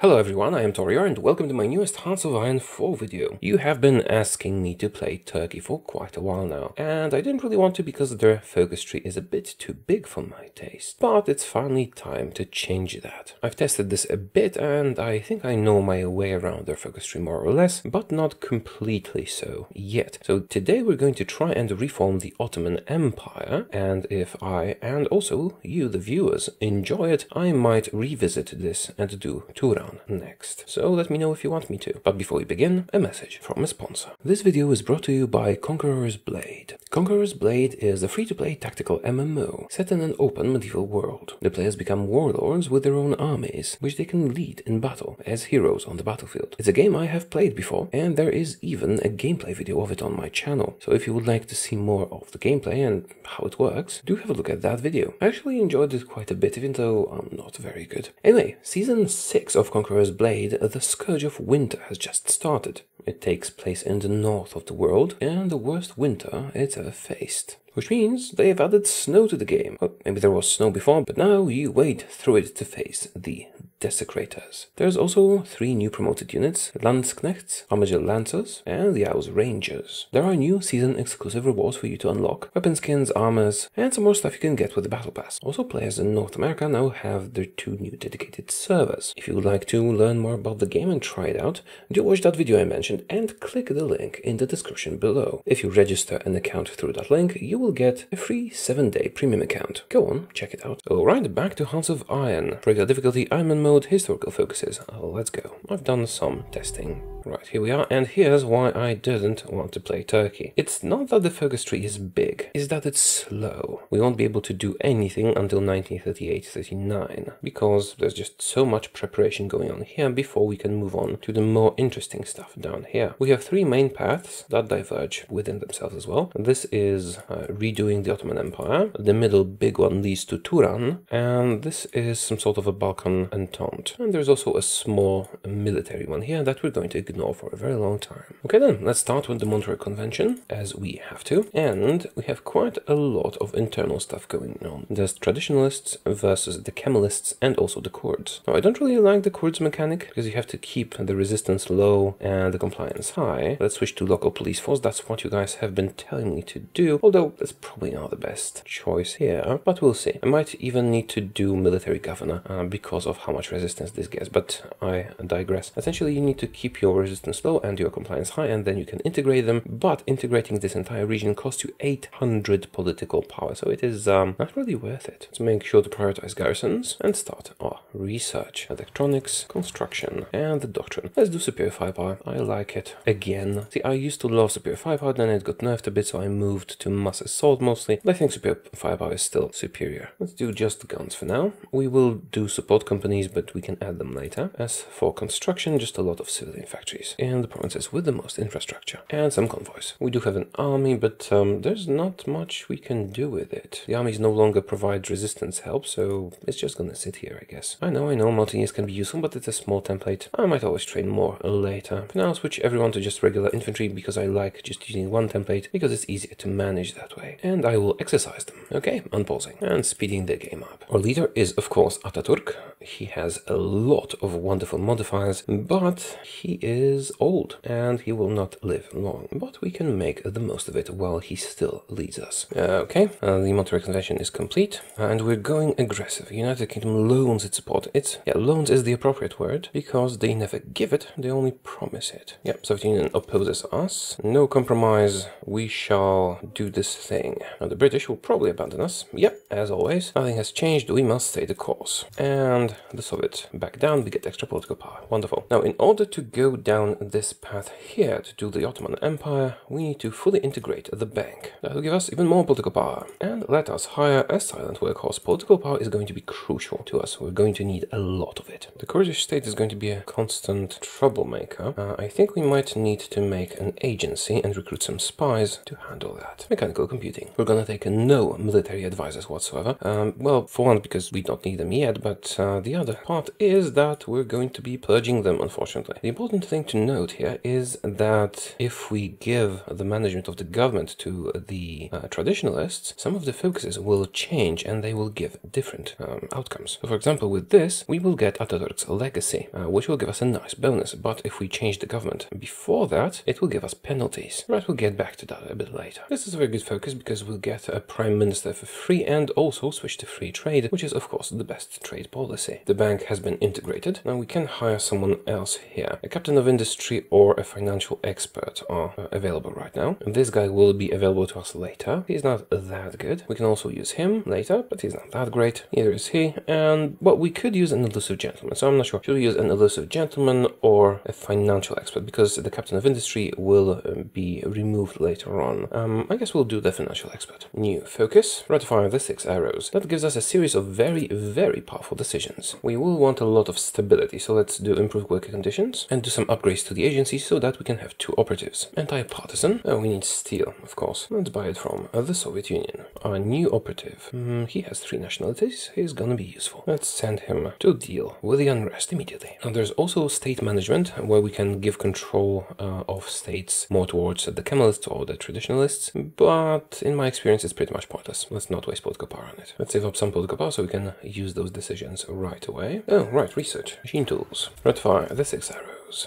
Hello everyone, I am Taureor and welcome to my newest Hearts of Iron 4 video. You have been asking me to play Turkey for quite a while now, and I didn't really want to because their focus tree is a bit too big for my taste. But it's finally time to change that. I've tested this a bit and I think I know my way around their focus tree more or less, but not completely so yet. So today we're going to try and reform the Ottoman Empire, and if I, and also you the viewers, enjoy it, I might revisit this and do Turan next. So let me know if you want me to. But before we begin, a message from a sponsor. This video is brought to you by Conqueror's Blade. Conqueror's Blade is a free-to-play tactical MMO set in an open medieval world. The players become warlords with their own armies, which they can lead in battle as heroes on the battlefield. It's a game I have played before, and there is even a gameplay video of it on my channel. So if you would like to see more of the gameplay and how it works, do have a look at that video. I actually enjoyed it quite a bit, even though I'm not very good. Anyway, Season 6 of Conqueror's Blade, The Scourge of Winter has just started. It takes place in the north of the world, and the worst winter it's ever faced. Which means they have added snow to the game. Well, maybe there was snow before, but now you wade through it to face the Desecrators. There's also three new promoted units, Landsknechts, Armadillo Lancers, and the Owls Rangers. There are new season exclusive rewards for you to unlock, weapon skins, armors, and some more stuff you can get with the Battle Pass. Also, players in North America now have their two new dedicated servers. If you would like to learn more about the game and try it out, do watch that video I mentioned and click the link in the description below. If you register an account through that link, you will get a free 7-day premium account. Go on, check it out. Alright, back to Hearts of Iron. Regular difficulty, Iron mode, historical focuses. let's go. I've done some testing. Right, here we are, and here's why I didn't want to play Turkey. It's not that the focus tree is big, it's that it's slow. We won't be able to do anything until 1938-39, because there's just so much preparation going on here before we can move on to the more interesting stuff down here. We have three main paths that diverge within themselves as well. This is uh, redoing the Ottoman Empire, the middle big one leads to Turan, and this is some sort of a Balkan And there's also a small military one here that we're going to ignore for a very long time. Okay then, let's start with the Montreux Convention, as we have to, and we have quite a lot of internal stuff going on. There's traditionalists versus the Kemalists and also the Kurds. Now, I don't really like the Kurds mechanic, because you have to keep the resistance low and the compliance high. Let's switch to local police force, that's what you guys have been telling me to do, although that's probably not the best choice here, but we'll see. I might even need to do military governor, uh, because of how much resistance this gets, but I digress. Essentially, you need to keep your resistance low and your compliance high, and then you can integrate them. But integrating this entire region costs you 800 political power, so it is um, not really worth it. Let's make sure to prioritize garrisons and start our research, electronics, construction, and the doctrine. Let's do superior firepower. I like it again. See, I used to love superior firepower, then it got nerfed a bit, so I moved to mass assault mostly. But I think superior firepower is still superior. Let's do just guns for now. We will do support companies, but we can add them later. As for construction, just a lot of civilian factories and the provinces with the most infrastructure and some convoys. We do have an army, but um, there's not much we can do with it. The armies no longer provide resistance help, so it's just gonna sit here, I guess. I know, I know, multi-units can be useful, but it's a small template. I might always train more later. For now, I'll switch everyone to just regular infantry because I like just using one template because it's easier to manage that way. And I will exercise them. Okay, unpausing and speeding the game up. Our leader is, of course, Ataturk. He has a lot of wonderful modifiers, but he is old and he will not live long, but we can make the most of it while he still leads us. Uh, okay, uh, the Montreux Convention is complete and we're going aggressive. United Kingdom loans its support. It's, yeah, loans is the appropriate word because they never give it, they only promise it. Yep, Soviet Union opposes us. No compromise, we shall do this thing. Now the British will probably abandon us. Yep, as always. Nothing has changed, we must stay the course. And the Soviets back down, we get extra political power. Wonderful. Now in order to go down down this path here to do the Ottoman Empire, we need to fully integrate the bank. That will give us even more political power. And let us hire a silent workhorse. Political power is going to be crucial to us. We're going to need a lot of it. The Kurdish state is going to be a constant troublemaker. Uh, I think we might need to make an agency and recruit some spies to handle that. Mechanical computing. We're gonna take no military advisors whatsoever. Um, well, for one, because we don't need them yet, but uh, the other part is that we're going to be purging them, unfortunately. The important thing to note here is that if we give the management of the government to the uh, traditionalists, some of the focuses will change and they will give different um, outcomes. So for example, with this, we will get Ataturk's legacy, uh, which will give us a nice bonus. But if we change the government before that, it will give us penalties. Right, we'll get back to that a bit later. This is a very good focus because we'll get a prime minister for free and also switch to free trade, which is of course the best trade policy. The bank has been integrated. Now we can hire someone else here. A captain of industry or a financial expert are uh, available right now. This guy will be available to us later. He's not that good. We can also use him later, but he's not that great. Neither is he. And, well, we could use an elusive gentleman. So I'm not sure. Should we use an elusive gentleman or a financial expert? Because the captain of industry will uh, be removed later on. Um, I guess we'll do the financial expert. New focus. Ratify the six arrows. That gives us a series of very, very powerful decisions. We will want a lot of stability. So let's do improved working conditions and do some upgrades to the agency so that we can have two operatives. Anti-partisan. Oh, we need steel, of course. Let's buy it from the Soviet Union. Our new operative. Mm, he has three nationalities. He's gonna be useful. Let's send him to deal with the unrest immediately. And there's also state management, where we can give control uh, of states more towards the Kemalists or the traditionalists. But in my experience, it's pretty much pointless. Let's not waste political power on it. Let's save up some political power so we can use those decisions right away. Oh, right, research. Machine tools. Ratify the six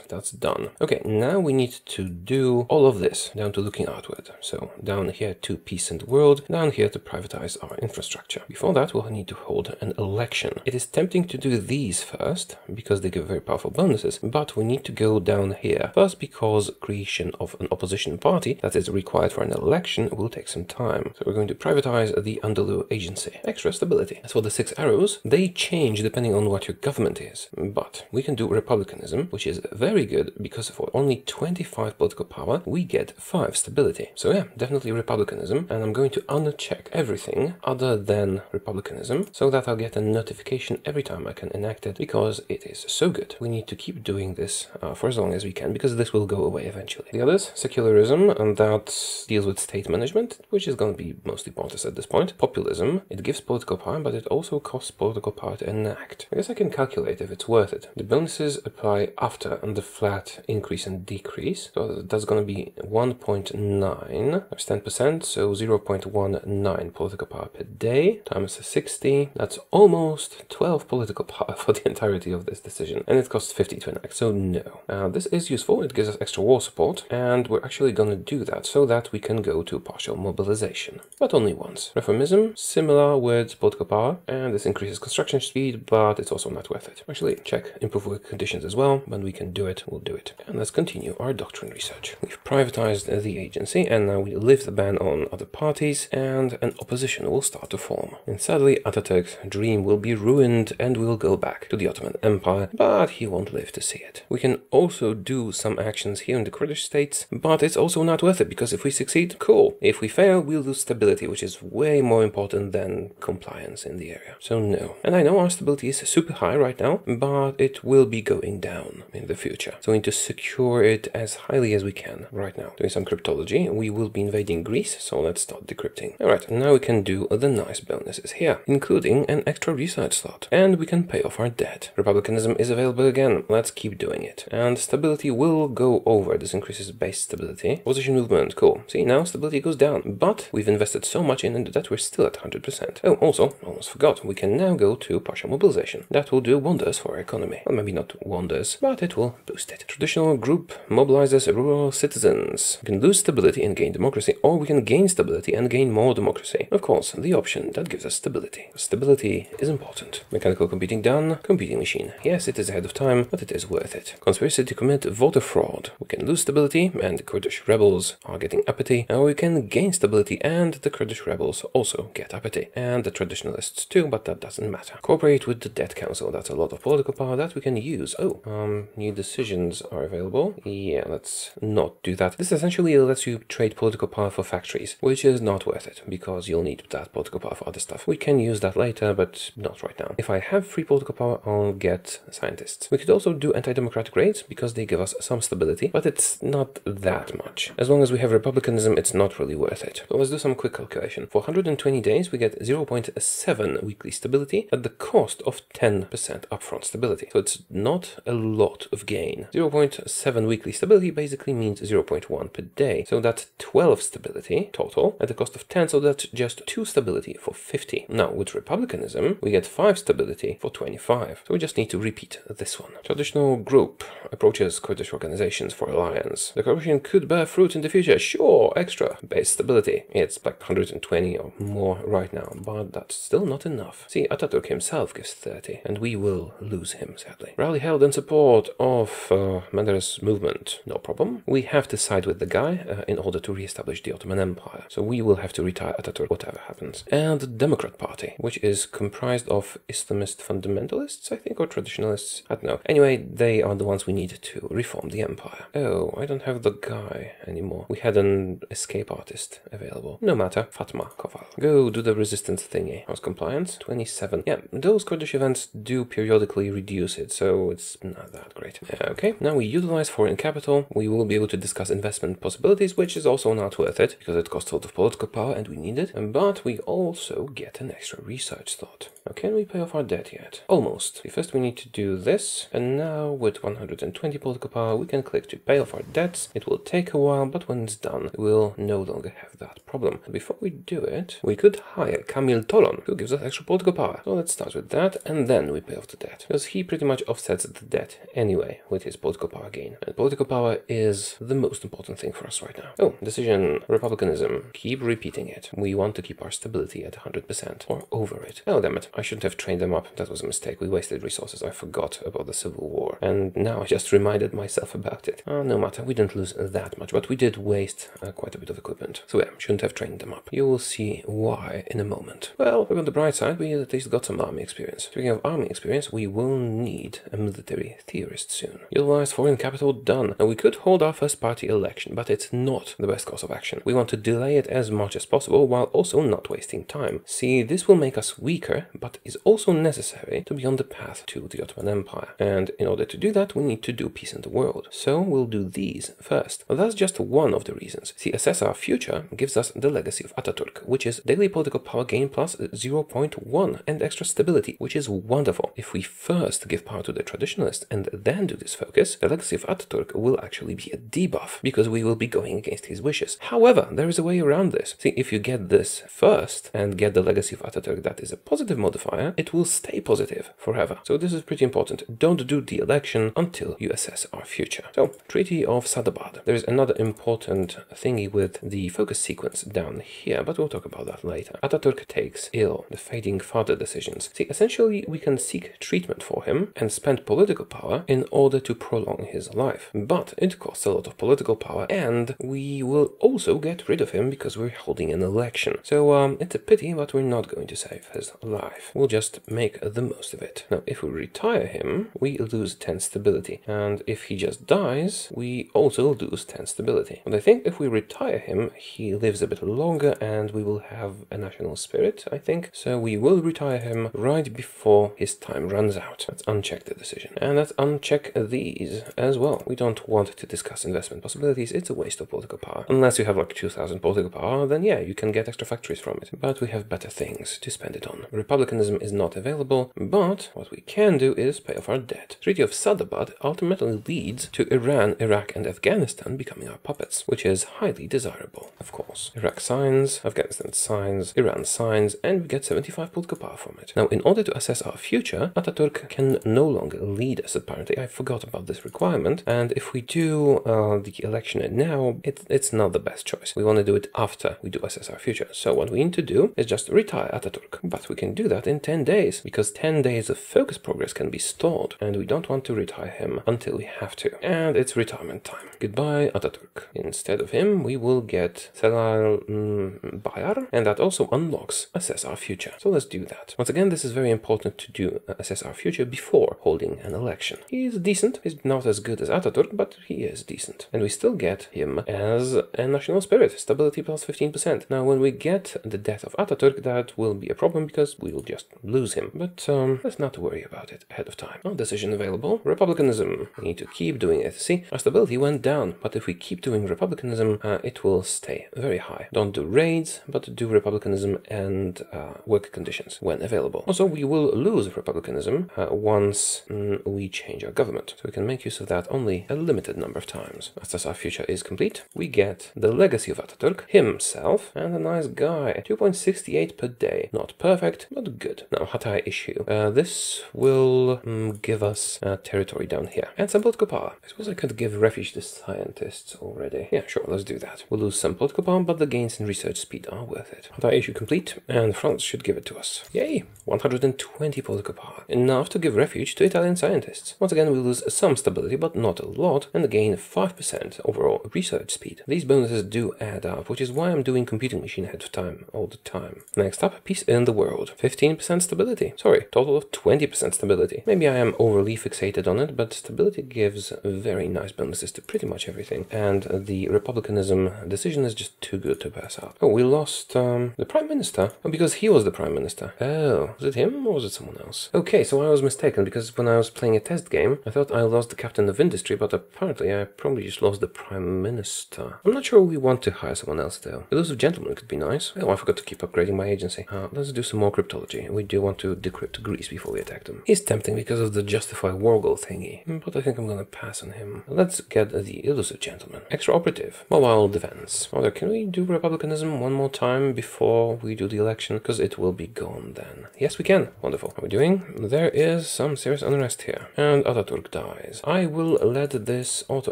That's done. Okay, now we need to do all of this down to looking outward. So down here to peace and world, down here to privatize our infrastructure. Before that, we'll need to hold an election. It is tempting to do these first because they give very powerful bonuses, but we need to go down here first because creation of an opposition party that is required for an election will take some time. So we're going to privatize the Anadolu agency. Extra stability. As for the six arrows, they change depending on what your government is, but we can do republicanism, which is very good because for only 25 political power, we get 5 stability. So yeah, definitely republicanism. And I'm going to uncheck everything other than republicanism so that I'll get a notification every time I can enact it because it is so good. We need to keep doing this uh, for as long as we can because this will go away eventually. The others, secularism, and that deals with state management, which is going to be mostly pointless at this point. Populism, it gives political power, but it also costs political power to enact. I guess I can calculate if it's worth it. The bonuses apply after and the flat increase and decrease. So that's going to be 1.9, that's 10%, so 0.19 political power per day times 60. That's almost 12 political power for the entirety of this decision. And it costs 50 to enact, so no. Uh, this is useful, it gives us extra war support, and we're actually going to do that so that we can go to partial mobilization. But only once. Reformism, similar with political power, and this increases construction speed, but it's also not worth it. Actually, check improve work conditions as well, when we can do it, we'll do it. And let's continue our doctrine research. We've privatized the agency, and now we lift the ban on other parties, and an opposition will start to form. And sadly, Ataturk's dream will be ruined, and we'll go back to the Ottoman Empire, but he won't live to see it. We can also do some actions here in the Kurdish states, but it's also not worth it, because if we succeed, cool. If we fail, we'll lose stability, which is way more important than compliance in the area. So no. And I know our stability is super high right now, but it will be going down in the future. So we need to secure it as highly as we can right now. Doing some cryptology, we will be invading Greece, so let's start decrypting. Alright, now we can do the nice bonuses here, including an extra research slot. And we can pay off our debt. Republicanism is available again, let's keep doing it. And stability will go over, this increases base stability. Position movement, cool. See, now stability goes down, but we've invested so much in that we're still at 100%. Oh, also, almost forgot, we can now go to partial mobilization. That will do wonders for our economy. Well, maybe not wonders, but it will boost it. Traditional group mobilizes rural citizens. We can lose stability and gain democracy, or we can gain stability and gain more democracy. Of course, the option that gives us stability. Stability is important. Mechanical computing done. Computing machine. Yes, it is ahead of time, but it is worth it. Conspiracy to commit voter fraud. We can lose stability, and the Kurdish rebels are getting uppity. Or we can gain stability, and the Kurdish rebels also get uppity. And the traditionalists too, but that doesn't matter. Cooperate with the Debt Council. That's a lot of political power that we can use. Oh, um, new decisions are available. Yeah, let's not do that. This essentially lets you trade political power for factories, which is not worth it, because you'll need that political power for other stuff. We can use that later, but not right now. If I have free political power, I'll get scientists. We could also do anti-democratic raids, because they give us some stability, but it's not that much. As long as we have republicanism, it's not really worth it. So let's do some quick calculation. For 120 days, we get 0.7 weekly stability at the cost of 10% upfront stability. So it's not a lot of gain. 0.7 weekly stability basically means 0.1 per day. So that's 12 stability total at the cost of 10, so that's just 2 stability for 50. Now, with Republicanism, we get 5 stability for 25. So we just need to repeat this one. Traditional group approaches Kurdish organizations for alliance. The cooperation could bear fruit in the future. Sure, extra base stability. It's like 120 or more right now, but that's still not enough. See, Ataturk himself gives 30, and we will lose him, sadly. Rally held in support of uh, Menderes movement. No problem. We have to side with the guy uh, in order to re-establish the Ottoman Empire. So we will have to retire Ataturk, whatever happens. And the Democrat Party, which is comprised of Islamist fundamentalists, I think, or traditionalists. I don't know. Anyway, they are the ones we need to reform the empire. Oh, I don't have the guy anymore. We had an escape artist available. No matter. Fatma Koval. Go do the resistance thingy. How's compliance? 27. Yeah, those Kurdish events do periodically reduce it, so it's not that great. Uh, okay, now we utilize foreign capital. We will be able to discuss investment possibilities, which is also not worth it, because it costs a lot of political power and we need it. Um, but we also get an extra research slot. Now, can we pay off our debt yet? Almost. First we need to do this, and now with 120 political power, we can click to pay off our debts. It will take a while, but when it's done, we'll no longer have that problem. Before we do it, we could hire Kamil Tolon, who gives us extra political power. So let's start with that, and then we pay off the debt. Because he pretty much offsets the debt anyway with his political power gain. And political power is the most important thing for us right now. Oh, decision, republicanism. Keep repeating it. We want to keep our stability at 100% or over it. Oh, damn it. I shouldn't have trained them up. That was a mistake. We wasted resources. I forgot about the Civil War. And now I just reminded myself about it. Oh, no matter. We didn't lose that much, but we did waste uh, quite a bit of equipment. So yeah, shouldn't have trained them up. You will see why in a moment. Well, on the bright side, we at least got some army experience. Speaking of army experience, we will need a military theorist soon. Utilize foreign capital done. And we could hold our first party election, but it's not the best course of action. We want to delay it as much as possible while also not wasting time. See, this will make us weaker, but is also necessary to be on the path to the Ottoman Empire. And in order to do that, we need to do peace in the world. So we'll do these first. Well, that's just one of the reasons. See, assess our future gives us the legacy of Ataturk, which is daily political power gain plus 0.1 and extra stability, which is wonderful. If we first give power to the traditionalists and then do this focus, of Ataturk will actually be a debuff because we will be going against his wishes. However, there is a way around this. See, if you get this first and get the legacy of Ataturk that is a positive modifier, it will stay positive forever. So this is pretty important. Don't do the election until you assess our future. So, Treaty of Sadabad. There is another important thingy with the focus sequence down here, but we'll talk about that later. Ataturk takes ill, the fading father decisions. See, essentially, we can seek treatment for him and spend political power in order to prolong his life. But it costs a lot of political power, and we will also get rid of him because we're holding an election. So, um, it's a pity, but we're not going to save his life. We'll just make the most of it. Now, if we retire him, we lose 10 stability. And if he just dies, we also lose 10 stability. But I think if we retire him, he lives a bit longer and we will have a national spirit, I think. So we will retire him right before his time runs out. Let's uncheck the decision. And let's uncheck these as well. We don't want to discuss investment possibilities. It's a waste of political power. Unless you have like 2000 political power, then yeah, you can get extra factories from it. But we have better things to spend it on. Republicanism is not available, but what we can do is pay off our debt. Treaty of Sadabad ultimately leads to Iran, Iraq, and Afghanistan becoming our puppets, which is highly desirable, of course. Iraq signs, Afghanistan signs, Iran signs, and we get 75 political power from it. Now, in order to assess our future, Ataturk can no longer lead us, apparently. I forgot about this requirement, and if we do uh, the election now, it, it's not the best choice. We want to do it after we do assess our future. So what we need to do is just retire Ataturk, but we can do that in 10 days, because 10 days of focus progress can be stored, and we don't want to retire him until we have to. And it's retirement time. Goodbye, Ataturk. Instead of him, we will get Celal mm, Bayar, and that also unlocks Assess Our Future. So let's do that. Once again, this is very important to do uh, Assess Our Future before holding an election. He's decent. He's not as good as Ataturk, but he is decent. And we still get him as a national spirit, stability plus 15%. Now, when we get the death of Ataturk, that will be a problem because we'll just lose him. But um, let's not worry about it ahead of time. No decision available. Republicanism. We need to keep doing it. See, our stability went down, but if we keep doing republicanism, uh, it will stay very high. Don't do raids, but do republicanism and uh, work conditions when available. Also, we will lose republicanism uh, once mm, we change our government government, so we can make use of that only a limited number of times. As our future is complete, we get the legacy of Ataturk himself and a nice guy. 2.68 per day. Not perfect, but good. Now, Hatay issue. Uh, this will um, give us uh, territory down here and some political power. I suppose I could give refuge to scientists already. Yeah, sure, let's do that. We'll lose some political power, but the gains in research speed are worth it. Hatay issue complete, and France should give it to us. Yay! 120 political power. Enough to give refuge to Italian scientists. Once again, we lose some stability, but not a lot, and gain 5% overall research speed. These bonuses do add up, which is why I'm doing computing machine ahead of time all the time. Next up, peace in the world. 15% stability. Sorry, total of 20% stability. Maybe I am overly fixated on it, but stability gives very nice bonuses to pretty much everything, and the republicanism decision is just too good to pass up. Oh, we lost um, the prime minister. Oh, because he was the prime minister. Oh, was it him or was it someone else? Okay, so I was mistaken because when I was playing a test game, thought I lost the captain of industry, but apparently I probably just lost the prime minister. I'm not sure we want to hire someone else though. Elusive gentleman could be nice. Oh, I forgot to keep upgrading my agency. Uh, let's do some more cryptology. We do want to decrypt Greece before we attack them. He's tempting because of the justify war goal thingy, but I think I'm gonna pass on him. Let's get the elusive gentleman. Extra operative. Mobile defense. Mother, can we do republicanism one more time before we do the election? Because it will be gone then. Yes, we can. Wonderful. How are we doing? There is some serious unrest here. And Ataturk dies. I will let this auto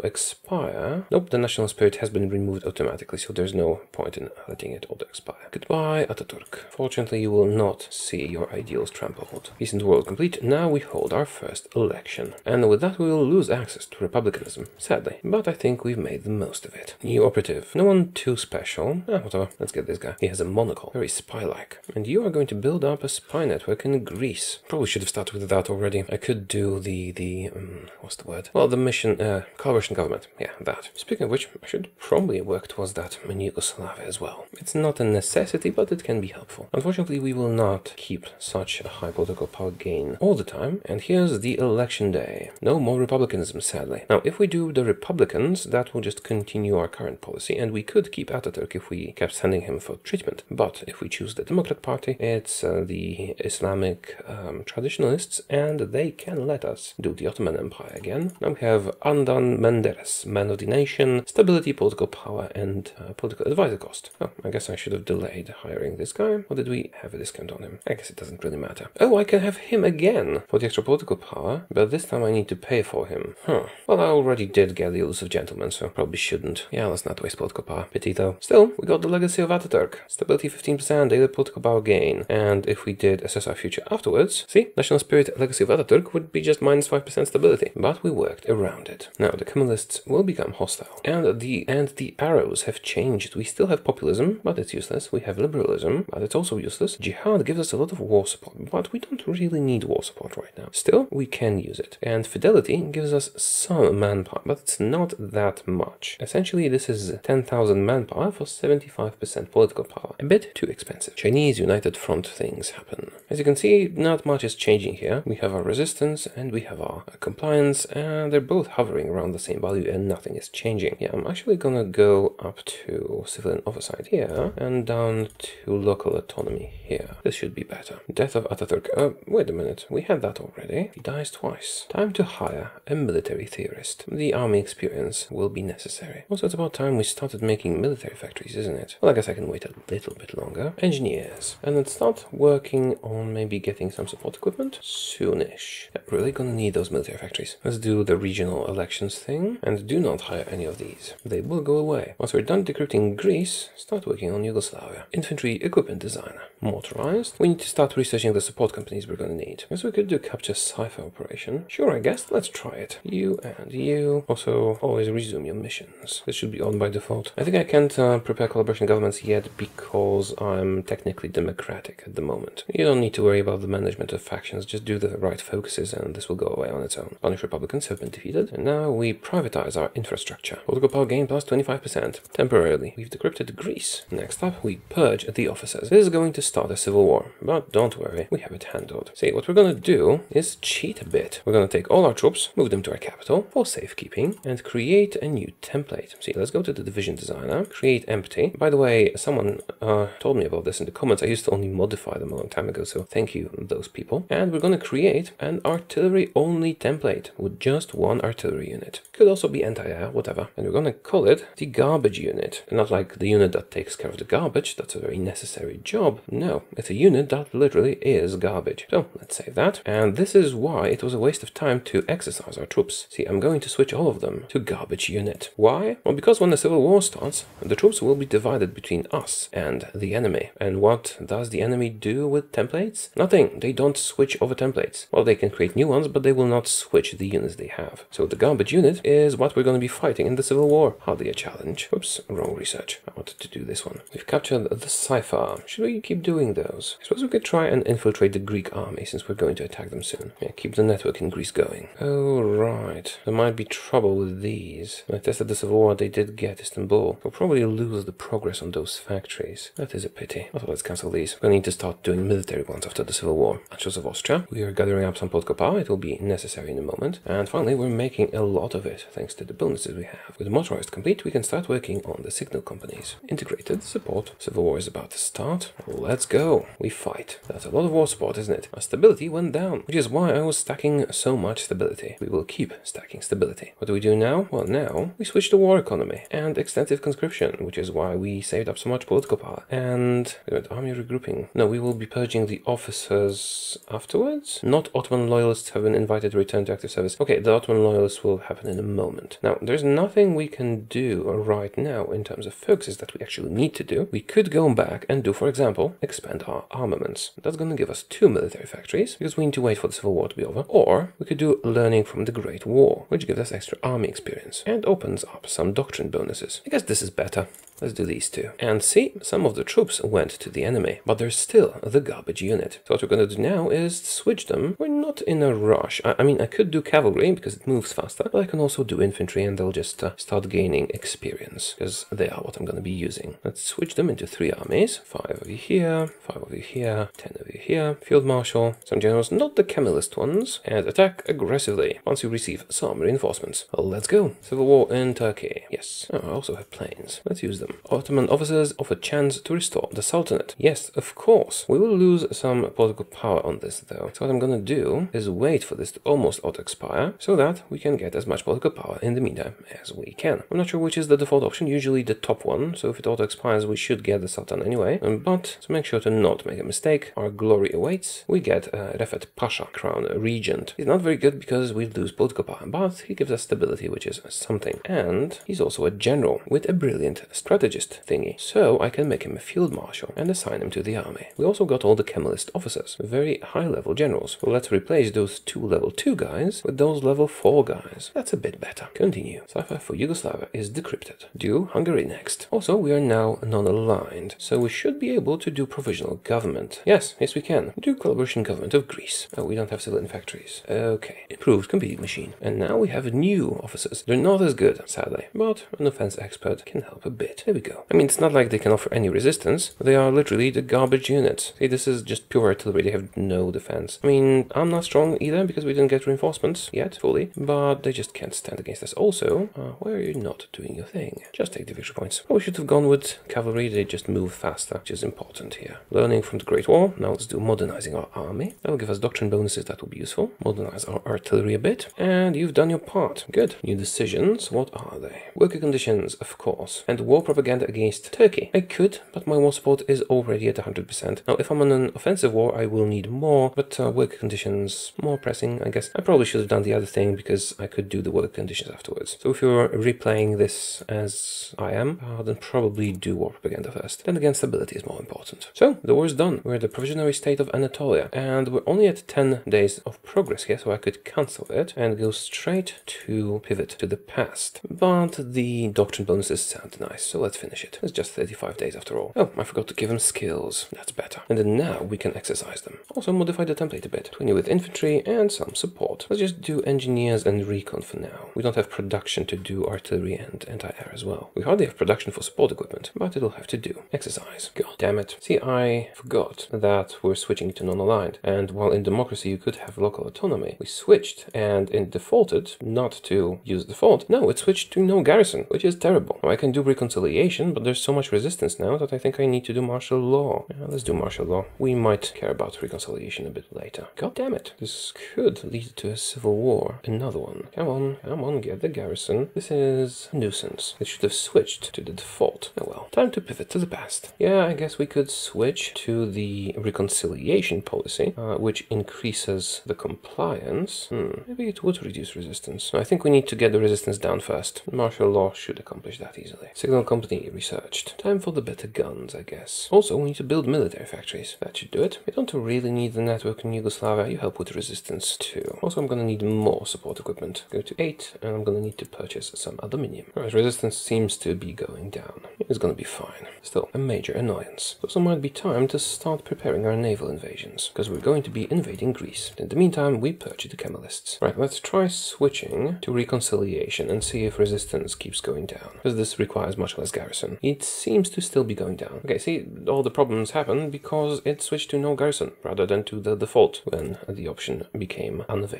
expire. Nope, the national spirit has been removed automatically, so there's no point in letting it auto expire. Goodbye, Ataturk. Fortunately, you will not see your ideals trampled. The world complete. Now we hold our first election. And with that, we will lose access to republicanism, sadly. But I think we've made the most of it. New operative. No one too special. Ah, whatever. Let's get this guy. He has a monocle. Very spy-like. And you are going to build up a spy network in Greece. Probably should have started with that already. I could do the, the, um, what's the word? Well, the mission, uh, coalition government. Yeah, that. Speaking of which, I should probably work towards that in Yugoslavia as well. It's not a necessity, but it can be helpful. Unfortunately, we will not keep such a high political power gain all the time. And here's the election day. No more republicanism, sadly. Now, if we do the Republicans, that will just continue our current policy, and we could keep Ataturk if we kept sending him for treatment. But if we choose the Democrat Party, it's uh, the Islamic um, traditionalists, and they can let us do the Ottoman Empire again. Now we have Adnan Menderes, man of the nation, stability, political power, and uh, political advisor cost. Oh, I guess I should have delayed hiring this guy. Or did we have a discount on him? I guess it doesn't really matter. Oh, I can have him again for the extra political power, but this time I need to pay for him. Huh. Well, I already did get the elusive gentleman, so probably shouldn't. Yeah, let's not waste political power. Pity though. Still, we got the legacy of Ataturk. Stability 15%, daily political power gain. And if we did assess our future afterwards, see, national spirit legacy of Ataturk would be just minus 5% stability. But we worked around it. Now the Kemalists will become hostile. And the and the arrows have changed. We still have populism, but it's useless. We have liberalism, but it's also useless. Jihad gives us a lot of war support, but we don't really need war support right now. Still, we can use it. And fidelity gives us some manpower, but it's not that much. Essentially, this is 10,000 manpower for 75% political power. A bit too expensive. Chinese United Front things happen. As you can see, not much is changing here. We have our resistance and we have our compliance, and they're both hovering around the same value and nothing is changing. Yeah, I'm actually gonna go up to civilian oversight here and down to local autonomy here. This should be better. Death of Ataturk. Uh, wait a minute. We had that already. He dies twice. Time to hire a military theorist. The army experience will be necessary. Also, it's about time we started making military factories, isn't it? Well, I guess I can wait a little bit longer. Engineers. And then start working on maybe getting some support equipment soonish. Yeah, really gonna need those military factories. Let's do the regional elections thing and do not hire any of these. They will go away. Once we're done decrypting Greece, start working on Yugoslavia. Infantry equipment designer. Motorized. We need to start researching the support companies we're gonna need. Guess we could do capture cipher operation. Sure, I guess. Let's try it. You and you. Also, always resume your missions. This should be on by default. I think I can't uh, prepare collaboration governments yet because I'm technically democratic at the moment. You don't need to worry about the management of factions. Just do the right focuses and this will go away on its own. Spanish Republicans have been defeated. And now we privatize our infrastructure. Political power gain plus 25%. Temporarily. We've decrypted Greece. Next up, we purge the officers. This is going to start a civil war. But don't worry, we have it handled. See, what we're gonna do is cheat a bit. We're gonna take all our troops, move them to our capital for safekeeping, and create a new template. See, let's go to the division designer, create empty. By the way, someone uh, told me about this in the comments. I used to only modify them a long time ago, so thank you, those people. And we're gonna create an artillery-only template template with just one artillery unit. Could also be anti-air, whatever. And we're gonna call it the garbage unit. Not like the unit that takes care of the garbage, that's a very necessary job. No, it's a unit that literally is garbage. So let's save that. And this is why it was a waste of time to exercise our troops. See, I'm going to switch all of them to garbage unit. Why? Well, because when the civil war starts, the troops will be divided between us and the enemy. And what does the enemy do with templates? Nothing. They don't switch over templates. Well, they can create new ones, but they will not switch the units they have. So the garbage unit is what we're going to be fighting in the civil war. Hardly a challenge. Oops, wrong research. I wanted to do this one. We've captured the Cypher. Should we keep doing those? I suppose we could try and infiltrate the Greek army since we're going to attack them soon. Yeah, keep the network in Greece going. Oh, right. There might be trouble with these. When I tested the Civil War, they did get Istanbul. We'll probably lose the progress on those factories. That is a pity. Also, let's cancel these. To need to start doing military ones after the Civil War. Anschluss of Austria. We are gathering up some political power. It will be necessary in a moment. And finally, we're making a lot of it, thanks to the bonuses we have. With motorized complete, we can start working on the signal companies. Integrated support. Civil War is about to start. Let's go. We fight. That's a lot of war support, isn't it? Our stability went down, which is why I was stacking so much stability. We will keep stacking stability. What do we do now? Well, now we switch to war economy and extensive conscription, which is why we saved up so much political power. And army regrouping. No, we will be purging the officers afterwards. Not Ottoman loyalists have been invited to return to active service. Okay, the Ottoman loyalists will happen in a moment. Now, there's nothing we can do right now in terms of focuses that we actually need to do. We could go back and do, for example, expand our armaments. That's going to give us two military factories because we need to wait for the Civil War to be over. Or we could do learning from the Great War, which gives us extra army experience and opens up some doctrine bonuses. I guess this is better. Let's do these two. And see, some of the troops went to the enemy, but there's still the garbage unit. So what we're going to do now is switch them. We're not in a rush. I, I mean, I could do cavalry because it moves faster, but I can also do infantry and they'll just uh, start gaining experience because they are what I'm going to be using. Let's switch them into three armies. Five over here, five over here, ten over here, field marshal, some generals, not the Kemalist ones, and attack aggressively once you receive some reinforcements. Let's go. Civil war in Turkey. Yes. Oh, I also have planes. Let's use them. Ottoman officers offer chance to restore the Sultanate. Yes, of course. We will lose some political power on this though. So what I'm gonna do is wait for this to almost auto-expire so that we can get as much political power in the meantime as we can. I'm not sure which is the default option, usually the top one, so if it auto-expires we should get the Sultan anyway. Um, but to make sure to not make a mistake, our glory awaits, we get uh, Refet Pasha, crown regent. He's not very good because we lose political power, but he gives us stability, which is something. And he's also a general with a brilliant strategist thingy, so I can make him a field marshal and assign him to the army. We also got all the Kemalist officers, very high level generals. Well, let's replace those two level 2 guys with those level 4 guys. That's a bit better. Continue. Cipher for Yugoslavia is decrypted. Do Hungary next. Also, we are now non-aligned, so we should be able to do provisional government. Yes, yes we can. Do collaboration government of Greece. Oh, we don't have civilian factories. Okay. Improved computing machine. And now we have new officers. They're not as good, sadly, but an offense expert can help a bit. There we go. I mean, it's not like they can offer any resistance. They are literally the garbage units. See, this is just pure artillery. They have no defense. I mean, I'm not strong either because we didn't get reinforcements yet, fully. But they just can't stand against us. Also, uh, why are you not doing your thing? Just take the victory points. We should have gone with cavalry. They just move faster, which is important here. Learning from the Great War. Now let's do modernizing our army. That will give us doctrine bonuses. That will be useful. Modernize our artillery a bit. And you've done your part. Good. New decisions. What are they? Worker conditions, of course. And war propaganda against Turkey. I could, but my war support is already at 100%. Now, if I'm on an offensive war, I will need more, but uh, work conditions more pressing, I guess. I probably should have done the other thing because I could do the work conditions afterwards. So if you're replaying this as I am, uh, then probably do war propaganda first. Then again, stability is more important. So, the war is done. We're the provisionary state of Anatolia, and we're only at 10 days of progress here, so I could cancel it and go straight to pivot to the past. But the doctrine bonuses sound nice, so let's let's finish it. It's just 35 days after all. Oh, I forgot to give him skills. That's better. And then now we can exercise them. Also modify the template a bit. 20 with infantry and some support. Let's just do engineers and recon for now. We don't have production to do artillery and anti-air as well. We hardly have production for support equipment, but it'll have to do. Exercise. God damn it. See, I forgot that we're switching to non-aligned. And while in democracy you could have local autonomy, we switched and defaulted not to use default. No, it switched to no garrison, which is terrible. I can do reconciliation but there's so much resistance now that I think I need to do martial law. Yeah, let's do martial law. We might care about reconciliation a bit later. God damn it. This could lead to a civil war. Another one. Come on, come on, get the garrison. This is a nuisance. It should have switched to the default. Oh well. Time to pivot to the past. Yeah, I guess we could switch to the reconciliation policy, uh, which increases the compliance. Hmm, maybe it would reduce resistance. I think we need to get the resistance down first. Martial law should accomplish that easily. Signal company researched. Time for the better guns, I guess. Also, we need to build military factories. That should do it. We don't really need the network in Yugoslavia. You help with resistance too. Also, I'm gonna need more support equipment. Go to 8, and I'm gonna need to purchase some aluminium. Alright, resistance seems to be going down. It's gonna be fine. Still, a major annoyance. It also might be time to start preparing our naval invasions, because we're going to be invading Greece. In the meantime, we purchase the Kemalists. Right, let's try switching to reconciliation and see if resistance keeps going down, because this requires much less garrison. It seems to still be going down. Okay, see, all the problems happen because it switched to no garrison, rather than to the default when the option became unavailable.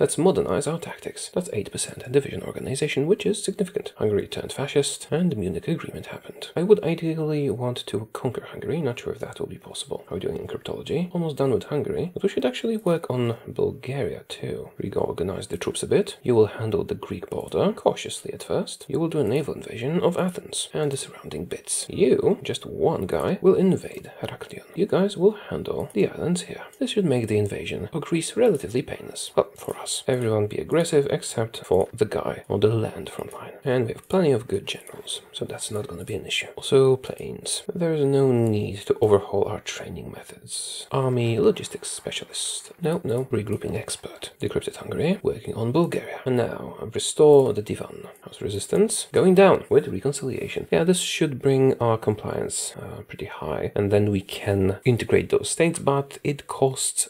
Let's modernize our tactics. That's 8% and division organization, which is significant. Hungary turned fascist, and the Munich Agreement happened. I would ideally want to conquer Hungary, not sure if that will be possible. How are we doing in cryptology? Almost done with Hungary, but we should actually work on Bulgaria too. Reorganize the troops a bit. You will handle the Greek border, cautiously at first. You will do a naval invasion of Athens and the surrounding bits. You, just one guy, will invade Heraklion. You guys will handle the islands here. This should make the invasion of Greece relatively painless. Well, for us. Everyone be aggressive except for the guy on the land front line. And we have plenty of good generals, so that's not going to be an issue. Also, planes. There is no need to overhaul our training methods. Army logistics specialist. No, no, regrouping expert. Decrypted Hungary, working on Bulgaria. And now, restore the Divan. House resistance going down with reconciliation. Yeah, this should bring our compliance uh, pretty high, and then we can integrate those states, but it costs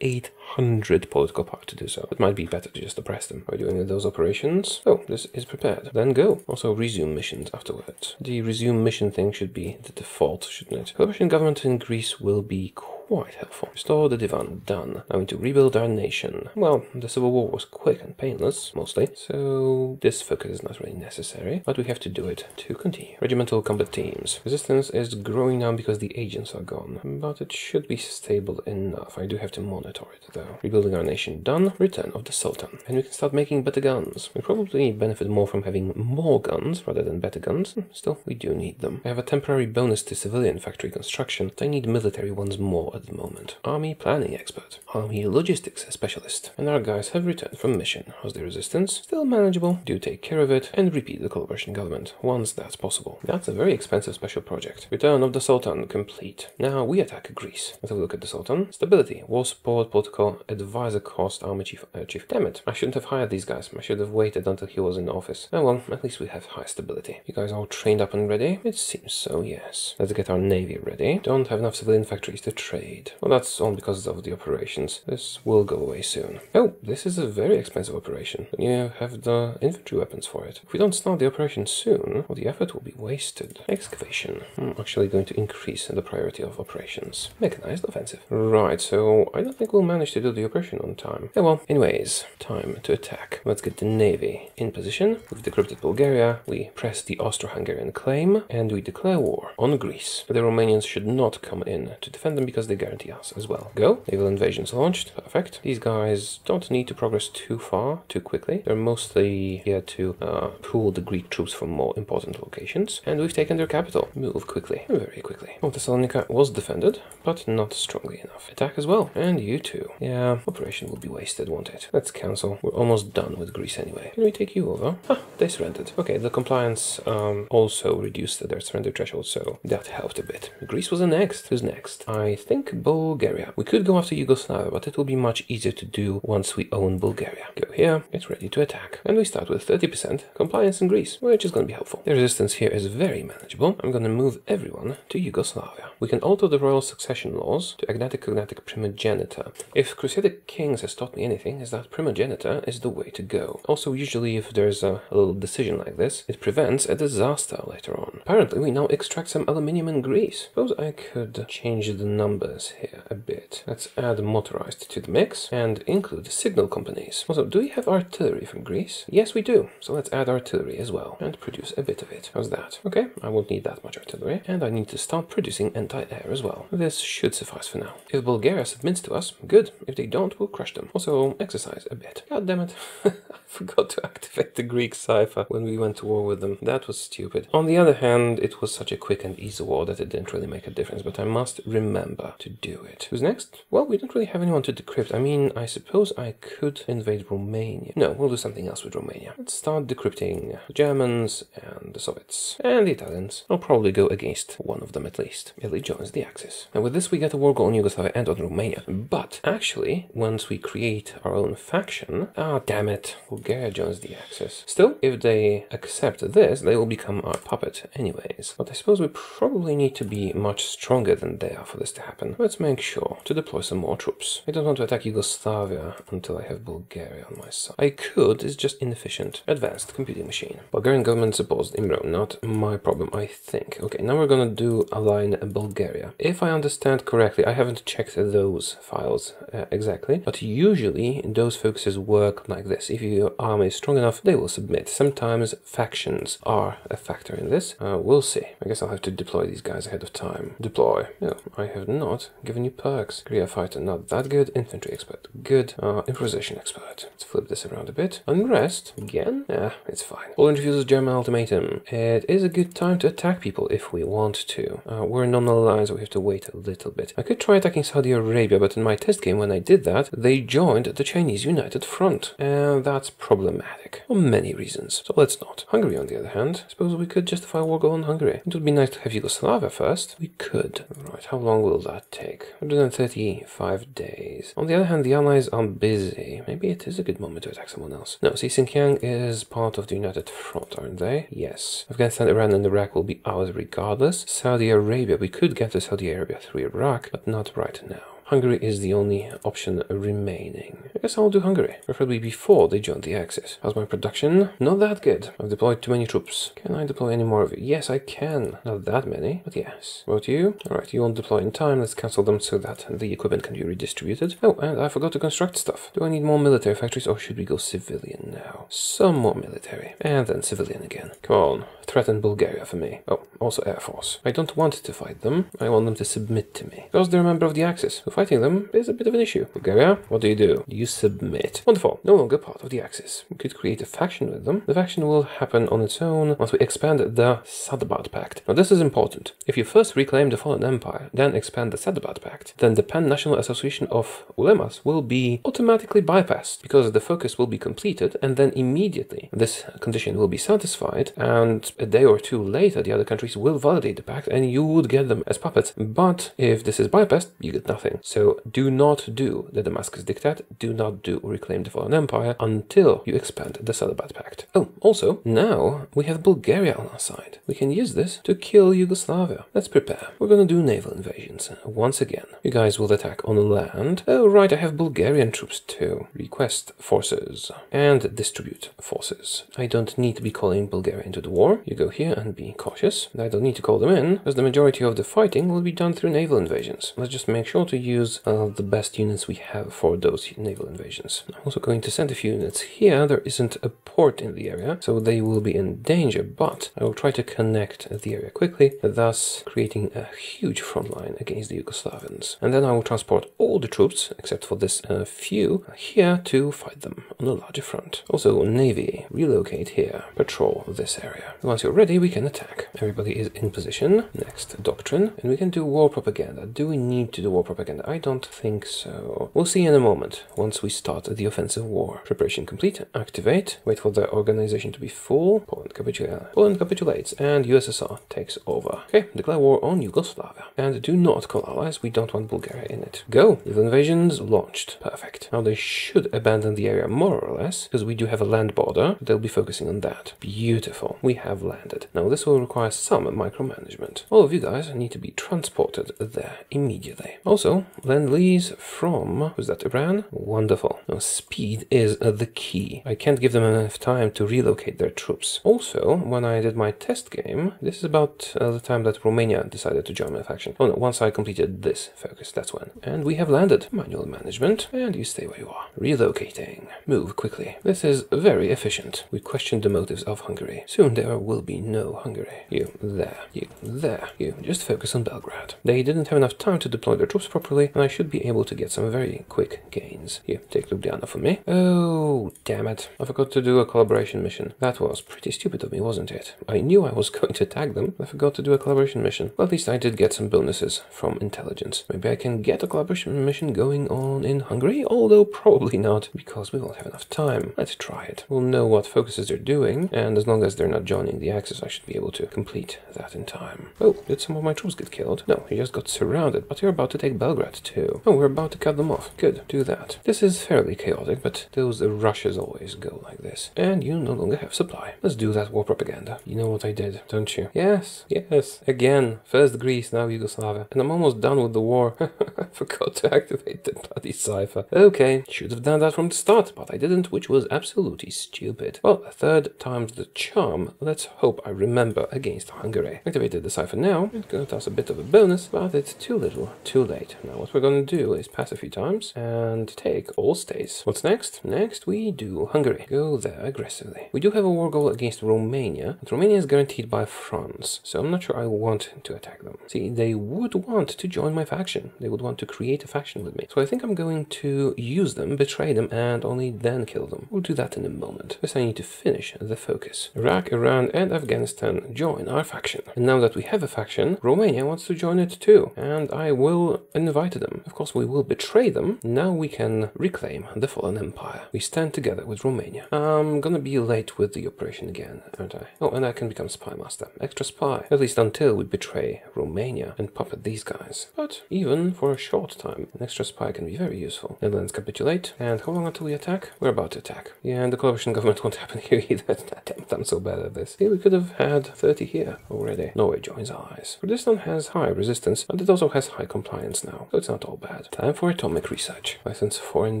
800 political power to do so. It might be better to just oppress them by doing those operations. Oh, this is prepared. Then go. Also, resume missions afterwards. The resume mission thing should be the default, shouldn't it? The Russian government in Greece will be quite helpful. Restore the divan, done. Now we need to rebuild our nation. Well, the civil war was quick and painless, mostly, so this focus is not really necessary, but we have to do it to continue. Regimental combat teams. Resistance is growing now because the agents are gone, but it should be stable enough. I do have to monitor it, though. Rebuilding our nation done. Return of the Sultan. And we can start making better guns. We probably benefit more from having more guns rather than better guns. Hmm, still, we do need them. I have a temporary bonus to civilian factory construction, but I need military ones more at the moment. Army planning expert, army logistics specialist, and our guys have returned from mission. How's the resistance? Still manageable. Do take care of it and repeat the collaboration government once that's possible. That's a very expensive special project. Return of the Sultan complete. Now we attack Greece. Let's have a look at the Sultan. Stability, war support, political advisor cost, army chief. Uh, chief. Damn it! I shouldn't have hired these guys. I should have waited until he was in office. Oh well, at least we have high stability. You guys all trained up and ready? It seems so. Yes. Let's get our navy ready. Don't have enough civilian factories to trade. Well, that's all because of the operations. This will go away soon. Oh, this is a very expensive operation. And you have the infantry weapons for it. If we don't start the operation soon, well, the effort will be wasted. Excavation. I'm actually going to increase the priority of operations. Mechanized offensive. Right, so I don't think we'll manage to do the operation on time. Yeah, well, anyways, time to attack. Let's get the navy in position. We've decrypted Bulgaria, we press the Austro-Hungarian claim, and we declare war on Greece. The Romanians should not come in to defend them because they guarantee us as well. Go. Naval invasions launched. Perfect. These guys don't need to progress too far, too quickly. They're mostly here to uh, pull the Greek troops from more important locations. And we've taken their capital. Move quickly. Very quickly. Oh, Thessalonica was defended, but not strongly enough. Attack as well. And you too. Yeah, operation will be wasted, won't it? Let's cancel. We're almost done with Greece anyway. Can we take you over? Ah, they surrendered. Okay, the compliance um, also reduced their surrender threshold, so that helped a bit. Greece was the next. Who's next? I think Bulgaria. We could go after Yugoslavia, but it will be much easier to do once we own Bulgaria. Go here, get ready to attack. And we start with 30% compliance in Greece, which is going to be helpful. The resistance here is very manageable. I'm going to move everyone to Yugoslavia. We can alter the royal succession laws to agnatic cognatic primogeniture. If Crusader Kings has taught me anything, is that primogeniture is the way to go. Also, usually if there's a, a little decision like this, it prevents a disaster later on. Apparently, we now extract some aluminium in Greece. Suppose I could change the number here a bit. Let's add motorized to the mix and include signal companies. Also, do we have artillery from Greece? Yes, we do. So let's add artillery as well and produce a bit of it. How's that? Okay, I won't need that much artillery. And I need to start producing anti-air as well. This should suffice for now. If Bulgaria submits to us, good. If they don't, we'll crush them. Also, exercise a bit. God damn it. I forgot to activate the Greek cipher when we went to war with them. That was stupid. On the other hand, it was such a quick and easy war that it didn't really make a difference, but I must remember to do it. Who's next? Well, we don't really have anyone to decrypt. I mean, I suppose I could invade Romania. No, we'll do something else with Romania. Let's start decrypting the Germans and the Soviets. And the Italians. I'll probably go against one of them at least. Italy joins the Axis. And with this we get a war goal on Yugoslavia and on Romania. But actually, once we create our own faction, ah damn it, Bulgaria joins the Axis. Still, if they accept this, they will become our puppet anyways. But I suppose we probably need to be much stronger than they are for this to happen. Let's make sure to deploy some more troops. I don't want to attack Yugoslavia until I have Bulgaria on my side. I could, it's just inefficient. Advanced computing machine. Bulgarian government supports IMRO, not my problem, I think. Okay, now we're gonna do align Bulgaria. If I understand correctly, I haven't checked those files uh, exactly, but usually those focuses work like this. If your army is strong enough, they will submit. Sometimes factions are a factor in this. Uh, we'll see. I guess I'll have to deploy these guys ahead of time. Deploy. No, I have not given you perks. Guerrilla fighter, not that good. Infantry expert, good. Uh, improvisation expert. Let's flip this around a bit. Unrest, again? Yeah, it's fine. All introduces German ultimatum. It is a good time to attack people if we want to. Uh, we're non-aligned, so we have to wait a little bit. I could try attacking Saudi Arabia, but in my test game when I did that, they joined the Chinese United Front. And that's problematic. For many reasons. So let's not. Hungary, on the other hand, suppose we could justify war goal on Hungary. It would be nice to have Yugoslavia first. We could. Right, how long will that take? 135 days. On the other hand, the Allies are busy. Maybe it is a good moment to attack someone else. No, see, Xinjiang is part of the United Front, aren't they? Yes. Afghanistan, Iran, and Iraq will be ours regardless. Saudi Arabia, we could get to Saudi Arabia through Iraq, but not right now. Hungary is the only option remaining. I guess I'll do Hungary, preferably before they join the Axis. How's my production? Not that good. I've deployed too many troops. Can I deploy any more of it? Yes, I can. Not that many, but yes. About you? Alright, you won't deploy in time. Let's cancel them so that the equipment can be redistributed. Oh, and I forgot to construct stuff. Do I need more military factories or should we go civilian now? Some more military. And then civilian again. Come on, threaten Bulgaria for me. Oh, also Air Force. I don't want to fight them. I want them to submit to me. Because they're a member of the Axis. So fighting them is a bit of an issue. Bulgaria, what do you do? You submit. Wonderful. No longer part of the Axis. We could create a faction with them. The faction will happen on its own once we expand the Saadabad Pact. Now this is important. If you first reclaim the Fallen Empire, then expand the Saadabad Pact, then the Pan-National Association of Ulemas will be automatically bypassed because the focus will be completed and then immediately this condition will be satisfied and a day or two later the other countries will validate the pact and you would get them as puppets. But if this is bypassed, you get nothing. So do not do the Damascus Diktat, do not do Reclaim the Fallen Empire until you expand the Saadabad Pact. Oh, also, now we have Bulgaria on our side. We can use this to kill Yugoslavia. Let's prepare. We're gonna do naval invasions uh, once again. You guys will attack on land. Oh, right, I have Bulgarian troops too. Request forces and distribute forces. I don't need to be calling Bulgaria into the war. You go here and be cautious. I don't need to call them in, as the majority of the fighting will be done through naval invasions. Let's just make sure to use uh, the best units we have for those naval invasions. I'm also going to send a few units here. There isn't a port in the area, so they will be in danger, but I will try to connect the area quickly, thus creating a huge front line against the Yugoslavians. And then I will transport all the troops, except for this uh, few, here to fight them on a larger front. Also, Navy, relocate here, patrol this area. Once you're ready, we can attack. Everybody is in position. Next, doctrine. And we can do war propaganda. Do we need to do war propaganda? I don't think so. We'll see in a moment, once we start the offensive war. Preparation complete. Activate. Wait for the organization to be full. Poland, capitula Poland capitulates, and USSR takes over. Okay, declare war on Yugoslavia. And do not call allies, we don't want Bulgaria in it. Go! The invasions launched. Perfect. Now they should abandon the area more or less, because we do have a land border. They'll be focusing on that. Beautiful. We have landed. Now this will require some micromanagement. All of you guys need to be transported there immediately. Also, Lend lease from, who's that, Iran? Wonderful. Speed is uh, the key. I can't give them enough time to relocate their troops. Also, when I did my test game, this is about uh, the time that Romania decided to join my faction. Oh no, once I completed this focus, that's when. And we have landed. Manual management, and you stay where you are. Relocating. Move quickly. This is very efficient. We questioned the motives of Hungary. Soon there will be no Hungary. You, there. You, there. You, just focus on Belgrade. They didn't have enough time to deploy their troops properly, and I should be able to get some very quick gains. You, take Ljubljana for me. Oh, damn it. I forgot to do a collaboration mission. That was pretty stupid of me, wasn't it? I knew I was going to attack them. I forgot to do a collaboration mission. Well, at least I did get some bonuses from intelligence. Maybe I can get a collaboration mission going on in Hungary, although probably not, because we won't have enough time. Let's try it. We'll know what focuses they're doing, and as long as they're not joining the Axis, I should be able to complete that in time. Oh, did some of my troops get killed? No, he just got surrounded, but you're about to take Belgrade too. Oh, we're about to cut them off. Good, do that. This is fairly chaotic, but those rushes always go like this. And you no longer have supply. Let's do that war propaganda. You know what I did, don't you? Yes, yes, again. First Greece, now Yugoslavia. And I'm almost done with the war. I forgot to activate the bloody cipher. Okay, should have done that from the start, but I didn't, which was absolutely stupid. Well, a third time's the charm. Let's hope I remember against Hungary. Activated the cipher now. It's gonna toss a bit of a bonus, but it's too little, too late. Uh, what we're gonna do is pass a few times and take all stays. What's next? Next we do Hungary. Go there aggressively. We do have a war goal against Romania, Romania is guaranteed by France, so I'm not sure I want to attack them. See, they would want to join my faction. They would want to create a faction with me. So I think I'm going to use them, betray them, and only then kill them. We'll do that in a moment. First I need to finish the focus. Iraq, Iran, and Afghanistan join our faction. And now that we have a faction, Romania wants to join it too. And I will invite them. Of course, we will betray them. Now we can reclaim the fallen empire. We stand together with Romania. I'm gonna be late with the operation again, aren't I? Oh, and I can become spy master. Extra spy. At least until we betray Romania and puppet these guys. But even for a short time, an extra spy can be very useful. Netherlands capitulate. And how long until we attack? We're about to attack. Yeah, and the coalition government won't happen here either. Damn, I'm so bad at this. See, we could have had 30 here already. Norway joins allies. Kurdistan has high resistance, but it also has high compliance now, so it's not all bad. Time for atomic research. License foreign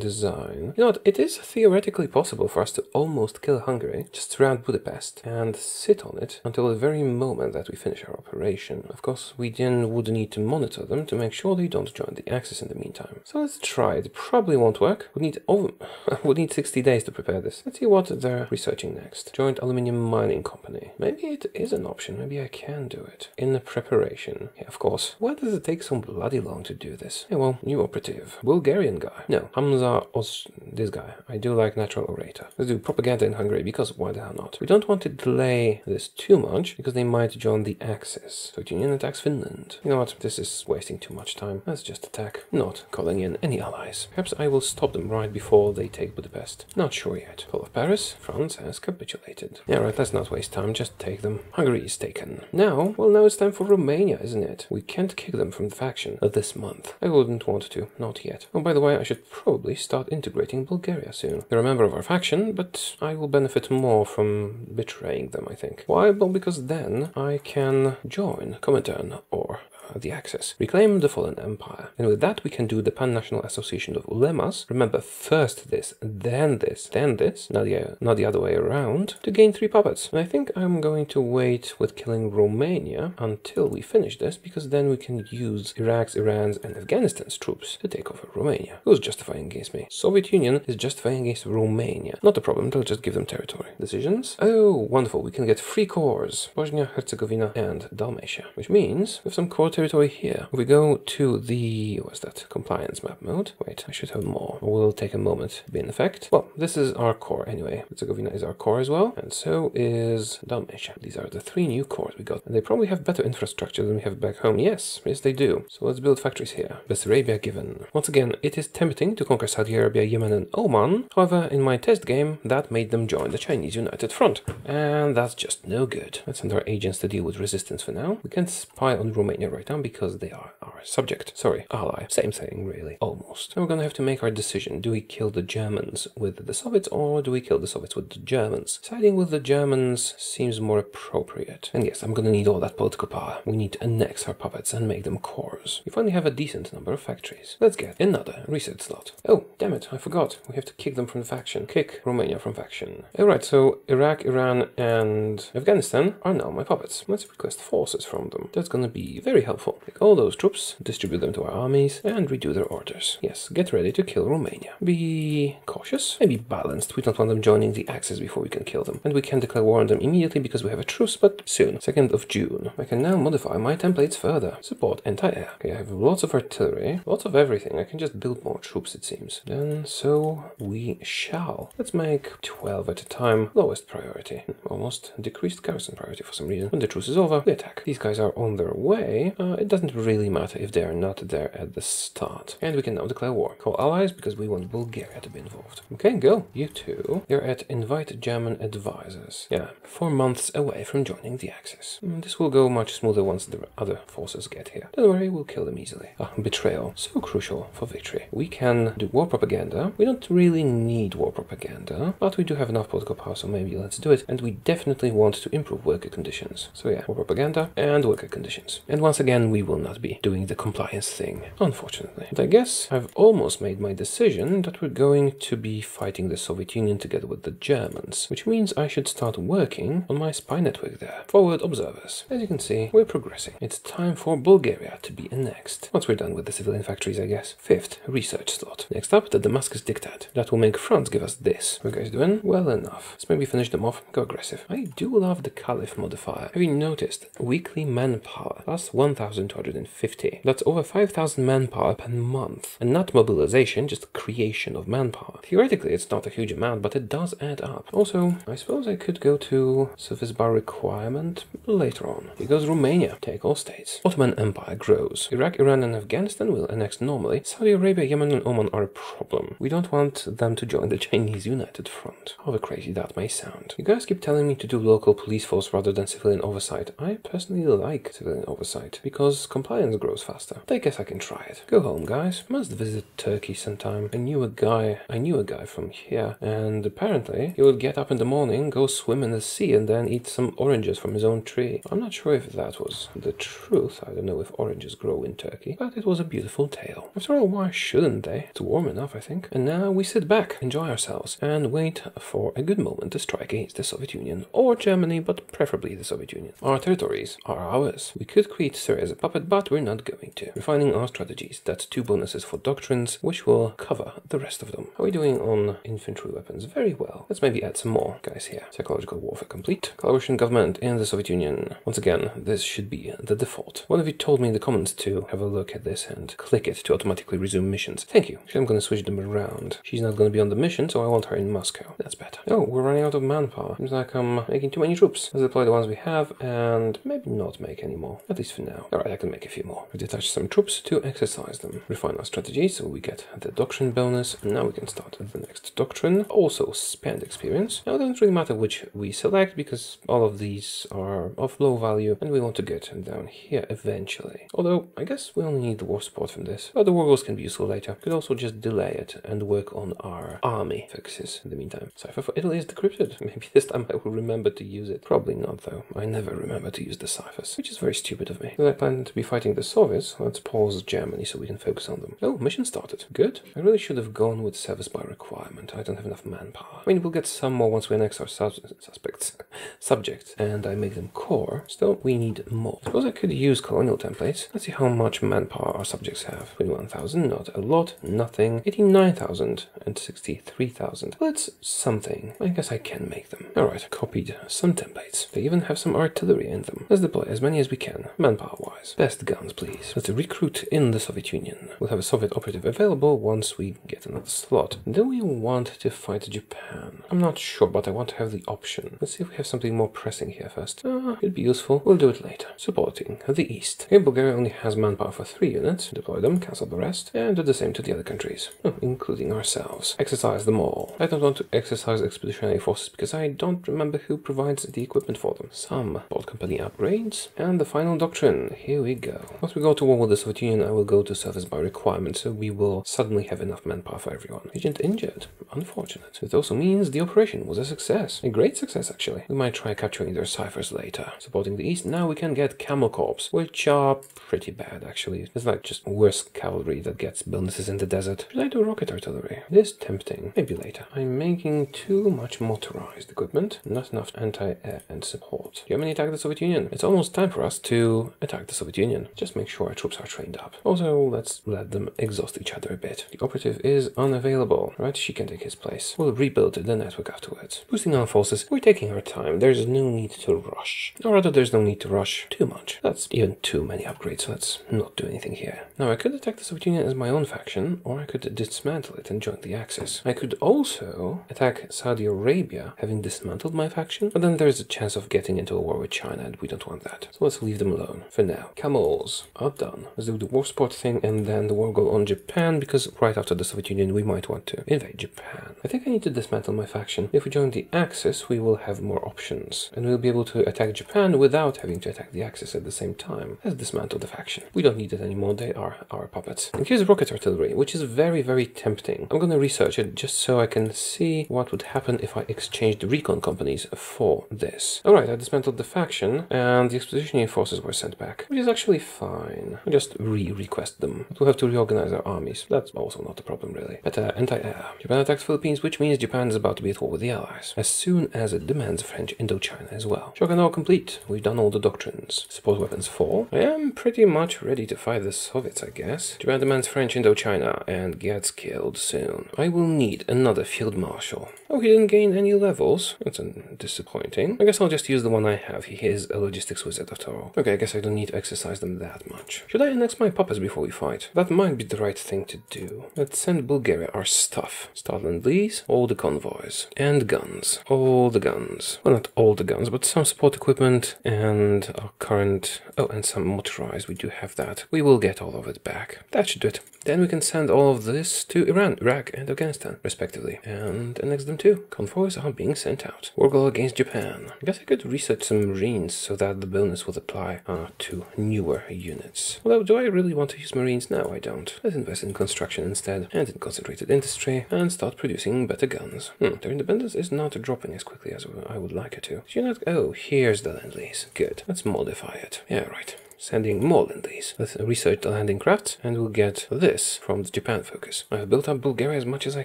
design. You know what? It is theoretically possible for us to almost kill Hungary, just surround Budapest, and sit on it until the very moment that we finish our operation. Of course, we then would need to monitor them to make sure they don't join the Axis in the meantime. So let's try it. Probably won't work. We need over we need 60 days to prepare this. Let's see what they're researching next. Joint Aluminium Mining Company. Maybe it is an option. Maybe I can do it. In the preparation. Yeah, of course. Why does it take so bloody long to do this? Yeah, well, new operative. Bulgarian guy. No, Hamza Os... this guy. I do like natural orator. Let's do propaganda in Hungary because why the hell not? We don't want to delay this too much because they might join the Axis. So Union attacks Finland. You know what? This is wasting too much time. Let's just attack. Not calling in any allies. Perhaps I will stop them right before they take Budapest. Not sure yet. Fall of Paris. France has capitulated. Yeah, right. Let's not waste time. Just take them. Hungary is taken. Now, well, now it's time for Romania, isn't it? We can't kick them from the faction this month. I wouldn't want to. Not yet. Oh, by the way, I should probably start integrating Bulgaria soon. They're a member of our faction, but I will benefit more from betraying them, I think. Why? Well, because then I can join Comintern or the Axis. Reclaim the fallen empire. And with that we can do the Pan-National Association of Ulemas. Remember, first this, then this, then this, not the, not the other way around, to gain three puppets. And I think I'm going to wait with killing Romania until we finish this, because then we can use Iraq's, Iran's, and Afghanistan's troops to take over Romania. Who's justifying against me? Soviet Union is justifying against Romania. Not a problem, they'll just give them territory. Decisions? Oh, wonderful, we can get free cores. Bosnia, Herzegovina, and Dalmatia. Which means, with some core territory here. If we go to the, what's that, compliance map mode. Wait, I should have more. It will take a moment to be in effect. Well, this is our core anyway. Herzegovina is our core as well. And so is Dalmatia. These are the three new cores we got. And they probably have better infrastructure than we have back home. Yes, yes they do. So let's build factories here. Bessarabia given. Once again, it is tempting to conquer Saudi Arabia, Yemen and Oman. However, in my test game, that made them join the Chinese United Front. And that's just no good. Let's send our agents to deal with resistance for now. We can spy on Romania right now because they are our subject. Sorry, ally. Same thing, really. Almost. We're gonna have to make our decision. Do we kill the Germans with the Soviets or do we kill the Soviets with the Germans? Siding with the Germans seems more appropriate. And yes, I'm gonna need all that political power. We need to annex our puppets and make them cores. We finally have a decent number of factories. Let's get another reset slot. Oh, damn it, I forgot. We have to kick them from the faction. Kick Romania from faction. Alright, so Iraq, Iran, and Afghanistan are now my puppets. Let's request forces from them. That's gonna be very helpful. Take all those distribute them to our armies, and redo their orders. Yes, get ready to kill Romania. Be cautious, maybe balanced. We don't want them joining the Axis before we can kill them. And we can declare war on them immediately because we have a truce, but soon. 2nd of June. I can now modify my templates further. Support anti-air. Okay, I have lots of artillery, lots of everything. I can just build more troops, it seems. Then so we shall. Let's make 12 at a time. Lowest priority. Almost decreased garrison priority for some reason. When the truce is over, we attack. These guys are on their way. Uh, it doesn't really matter if they are not there at the start. And we can now declare war. Call allies because we want Bulgaria to be involved. Okay, go. You two. You're at invite German advisors. Yeah, four months away from joining the Axis. Mm, this will go much smoother once the other forces get here. Don't worry, we'll kill them easily. Ah, betrayal. So crucial for victory. We can do war propaganda. We don't really need war propaganda, but we do have enough political power, so maybe let's do it. And we definitely want to improve worker conditions. So yeah, war propaganda and worker conditions. And once again, we will not be doing the compliance thing, unfortunately. But I guess I've almost made my decision that we're going to be fighting the Soviet Union together with the Germans, which means I should start working on my spy network there. Forward observers. As you can see, we're progressing. It's time for Bulgaria to be annexed. Once we're done with the civilian factories, I guess. Fifth, research slot. Next up, the Damascus Diktat. That will make France give us this. What guys doing? Well enough. Let's maybe finish them off. Go aggressive. I do love the Caliph modifier. Have you noticed? Weekly manpower. Plus 1,250. That's over 5,000 manpower per month. And not mobilization, just creation of manpower. Theoretically, it's not a huge amount, but it does add up. Also, I suppose I could go to service by requirement later on. Here goes Romania. Take all states. Ottoman Empire grows. Iraq, Iran, and Afghanistan will annex normally. Saudi Arabia, Yemen, and Oman are a problem. We don't want them to join the Chinese United Front. However crazy that may sound. You guys keep telling me to do local police force rather than civilian oversight. I personally like civilian oversight because compliance grows faster. I guess I can try it. Go home, guys. Must visit Turkey sometime. I knew a guy. I knew a guy from here, and apparently he would get up in the morning, go swim in the sea, and then eat some oranges from his own tree. I'm not sure if that was the truth. I don't know if oranges grow in Turkey, but it was a beautiful tale. After all, why shouldn't they? It's warm enough, I think. And now we sit back, enjoy ourselves, and wait for a good moment to strike against the Soviet Union or Germany, but preferably the Soviet Union. Our territories are ours. We could create Syria as a puppet, but we're not going to. Refining our strategies. That's two bonuses for doctrines, which will cover the rest of them. Are we doing on infantry weapons? Very well. Let's maybe add some more guys here. Psychological warfare complete. Collaboration government in the Soviet Union. Once again, this should be the default. One of you told me in the comments to have a look at this and click it to automatically resume missions. Thank you. Actually, I'm going to switch them around. She's not going to be on the mission, so I want her in Moscow. That's better. Oh, we're running out of manpower. Seems like I'm making too many troops. Let's deploy the ones we have and maybe not make any more. At least for now. Alright, I can make a few more. Detach some troops to exercise them. Refine our strategy so we get the doctrine bonus. Now we can start the next doctrine. Also spend experience. Now it doesn't really matter which we select because all of these are of low value and we want to get down here eventually. Although I guess we only need the war support from this. But the war goals can be useful later. Could also just delay it and work on our army focuses in the meantime. Cipher for Italy is decrypted. Maybe this time I will remember to use it. Probably not though. I never remember to use the ciphers, which is very stupid of me. Because I plan to be fighting the Soviets. Let's pause Germany so we can focus on them. Oh, mission started. Good. I really should have gone with service by requirement. I don't have enough manpower. I mean, we'll get some more once we annex our sus suspects, subjects, and I make them core. Still, we need more. Suppose I could use colonial templates. Let's see how much manpower our subjects have. 21,000, not a lot, nothing. 89,000 and 63,000. Well, That's something. I guess I can make them. Alright, copied some templates. They even have some artillery in them. Let's deploy as many as we can, manpower-wise. Best guns, please. Let's recruit in the Soviet Union. We'll have a Soviet operative available once we get another slot. Do we want to fight Japan? I'm not sure, but I want to have the option. Let's see if we have something more pressing here first. Uh, it'd be useful. We'll do it later. Supporting the East. Okay, Bulgaria only has manpower for three units. Deploy them, cancel the rest, and do the same to the other countries, oh, including ourselves. Exercise them all. I don't want to exercise expeditionary forces because I don't remember who provides the equipment for them. Some board company upgrades, and the final doctrine. Here we go. Once we go to war with the Soviet Union, I will go to service by requirement, so we will suddenly have enough manpower for everyone. Agent injured. Unfortunate. It also means the operation was a success. A great success, actually. We might try capturing their ciphers later. Supporting the east, now we can get Camel Corps, which are pretty bad, actually. It's like just worse cavalry that gets bonuses in the desert. Should I do rocket artillery? It is tempting. Maybe later. I'm making too much motorized equipment, not enough anti-air and support. Germany attack the Soviet Union. It's almost time for us to attack the Soviet Union. Just make sure our troops are trained up. Also, let's let them exhaust each other a bit. The operative is unavailable, right? She can take his place. We'll rebuild the network afterwards. Boosting our forces, we're taking our time. There's no need to rush. Or rather, there's no need to rush too much. That's even too many upgrades, so let's not do anything here. Now, I could attack the Soviet Union as my own faction, or I could dismantle it and join the Axis. I could also attack Saudi Arabia, having dismantled my faction, but then there's a chance of getting into a war with China, and we don't want that. So let's leave them alone for now. Camels done. Let's do the war support thing, and then the war go on Japan, because right after the Soviet Union, we might want to invade Japan. I think I need to dismantle my faction. If we join the Axis, we will have more options, and we'll be able to attack Japan without having to attack the Axis at the same time. Let's dismantle the faction. We don't need it anymore, they are our puppets. And here's rocket artillery, which is very, very tempting. I'm gonna research it just so I can see what would happen if I exchanged the recon companies for this. Alright, I dismantled the faction, and the expeditionary forces were sent back, which is actually fine. I just re-request them. We'll have to reorganize our armies. That's also not a problem, really. But uh, anti-air. Japan attacks Philippines, which means Japan is about to be at war with the Allies, as soon as it demands French Indochina as well. Shogun all complete. We've done all the doctrines. Support weapons 4. I am pretty much ready to fight the Soviets, I guess. Japan demands French Indochina and gets killed soon. I will need another field marshal. Oh, he didn't gain any levels. That's disappointing. I guess I'll just use the one I have. He is a logistics wizard after all. Okay, I guess I don't need to exercise them that much. Should I annex my puppets before we fight? That might be the right thing to do. Let's send Bulgaria our stuff. Start Lend-Lease, all the convoys. And guns. All the guns. Well, not all the guns, but some support equipment and our current... Oh, and some motorized. We do have that. We will get all of it back. That should do it. Then we can send all of this to Iran, Iraq, and Afghanistan, respectively, and annex them too. Convoys are being sent out. War goal against Japan. I guess I could research some Marines so that the bonus would apply uh, to newer units. Although, do I really want to use Marines? No, I don't. Let's invest in construction instead, and in concentrated industry, and start producing better guns. Hmm, their independence is not dropping as quickly as I would like it to. So you're not... Oh, here's the Lend-Lease. Good. Let's modify it. Yeah, right sending more than these. Let's research landing crafts and we'll get this from the Japan focus. I have built up Bulgaria as much as I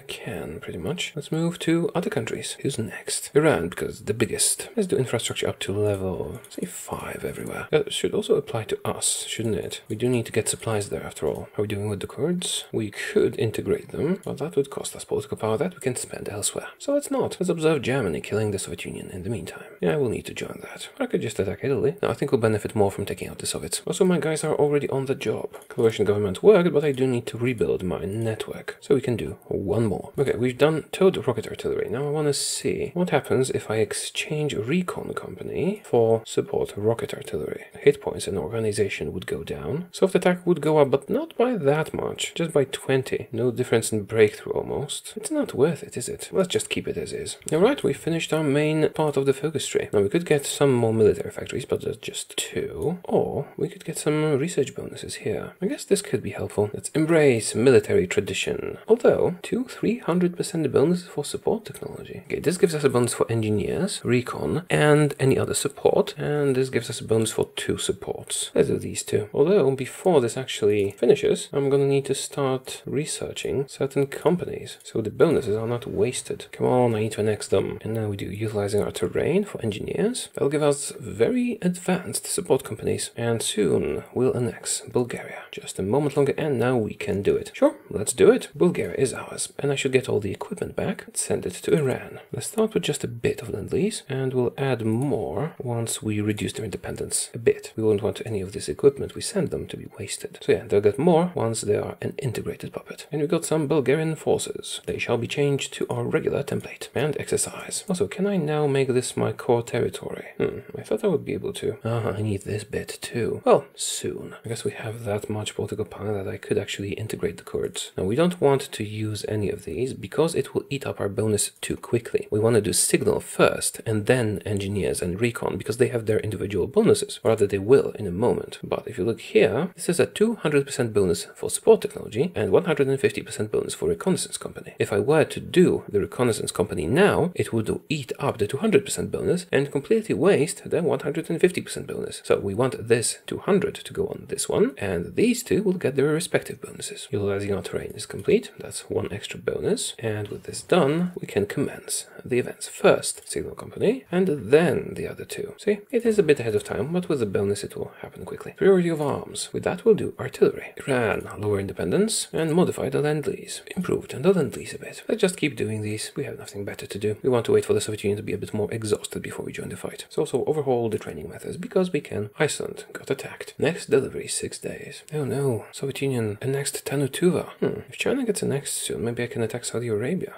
can, pretty much. Let's move to other countries. Who's next? Iran, because the biggest. Let's do infrastructure up to level, say, 5 everywhere. That should also apply to us, shouldn't it? We do need to get supplies there after all. How are we doing with the Kurds? We could integrate them, but that would cost us political power that we can spend elsewhere. So let's not. Let's observe Germany killing the Soviet Union in the meantime. Yeah, we'll need to join that. I could just attack Italy. No, I think we'll benefit more from taking out the Soviets it. Also, my guys are already on the job. Coalition government worked, but I do need to rebuild my network. So we can do one more. Okay, we've done towed rocket artillery. Now I want to see what happens if I exchange recon company for support rocket artillery. Hit points and organization would go down. Soft attack would go up, but not by that much. Just by 20. No difference in breakthrough almost. It's not worth it, is it? Let's just keep it as is. Alright, we finished our main part of the focus tree. Now we could get some more military factories, but there's just two. Or we could get some research bonuses here. I guess this could be helpful. Let's embrace military tradition. Although, two 300% bonuses for support technology. Okay, this gives us a bonus for engineers, recon, and any other support. And this gives us a bonus for two supports. Let's do these two. Although, before this actually finishes, I'm gonna need to start researching certain companies. So the bonuses are not wasted. Come on, I need to annex them. And now we do utilizing our terrain for engineers. That'll give us very advanced support companies. And soon we'll annex Bulgaria. Just a moment longer and now we can do it. Sure, let's do it. Bulgaria is ours and I should get all the equipment back and send it to Iran. Let's start with just a bit of Lend-Lease and we'll add more once we reduce their independence a bit. We won't want any of this equipment we send them to be wasted. So yeah, they'll get more once they are an integrated puppet. And we've got some Bulgarian forces. They shall be changed to our regular template and exercise. Also, can I now make this my core territory? Hmm, I thought I would be able to. Ah, I need this bit too. Well, soon. I guess we have that much political power that I could actually integrate the Kurds. Now, we don't want to use any of these because it will eat up our bonus too quickly. We want to do signal first and then engineers and recon because they have their individual bonuses, or rather they will in a moment. But if you look here, this is a 200% bonus for support technology and 150% bonus for reconnaissance company. If I were to do the reconnaissance company now, it would eat up the 200% bonus and completely waste the 150% bonus. So we want this 200 to go on this one, and these two will get their respective bonuses. Utilizing our terrain is complete, that's one extra bonus, and with this done, we can commence the events first, signal company, and then the other two. See, it is a bit ahead of time, but with the bonus it will happen quickly. Priority of arms. With that we'll do artillery. Iran, lower independence, and modify the Lend-Lease. Improved the Lend-Lease a bit. Let's just keep doing these, we have nothing better to do. We want to wait for the Soviet Union to be a bit more exhausted before we join the fight. So also overhaul the training methods, because we can. Iceland got attacked. Next delivery, six days. Oh no, Soviet Union annexed Tannu Tuva. Hmm, if China gets annexed soon, maybe I can attack Saudi Arabia.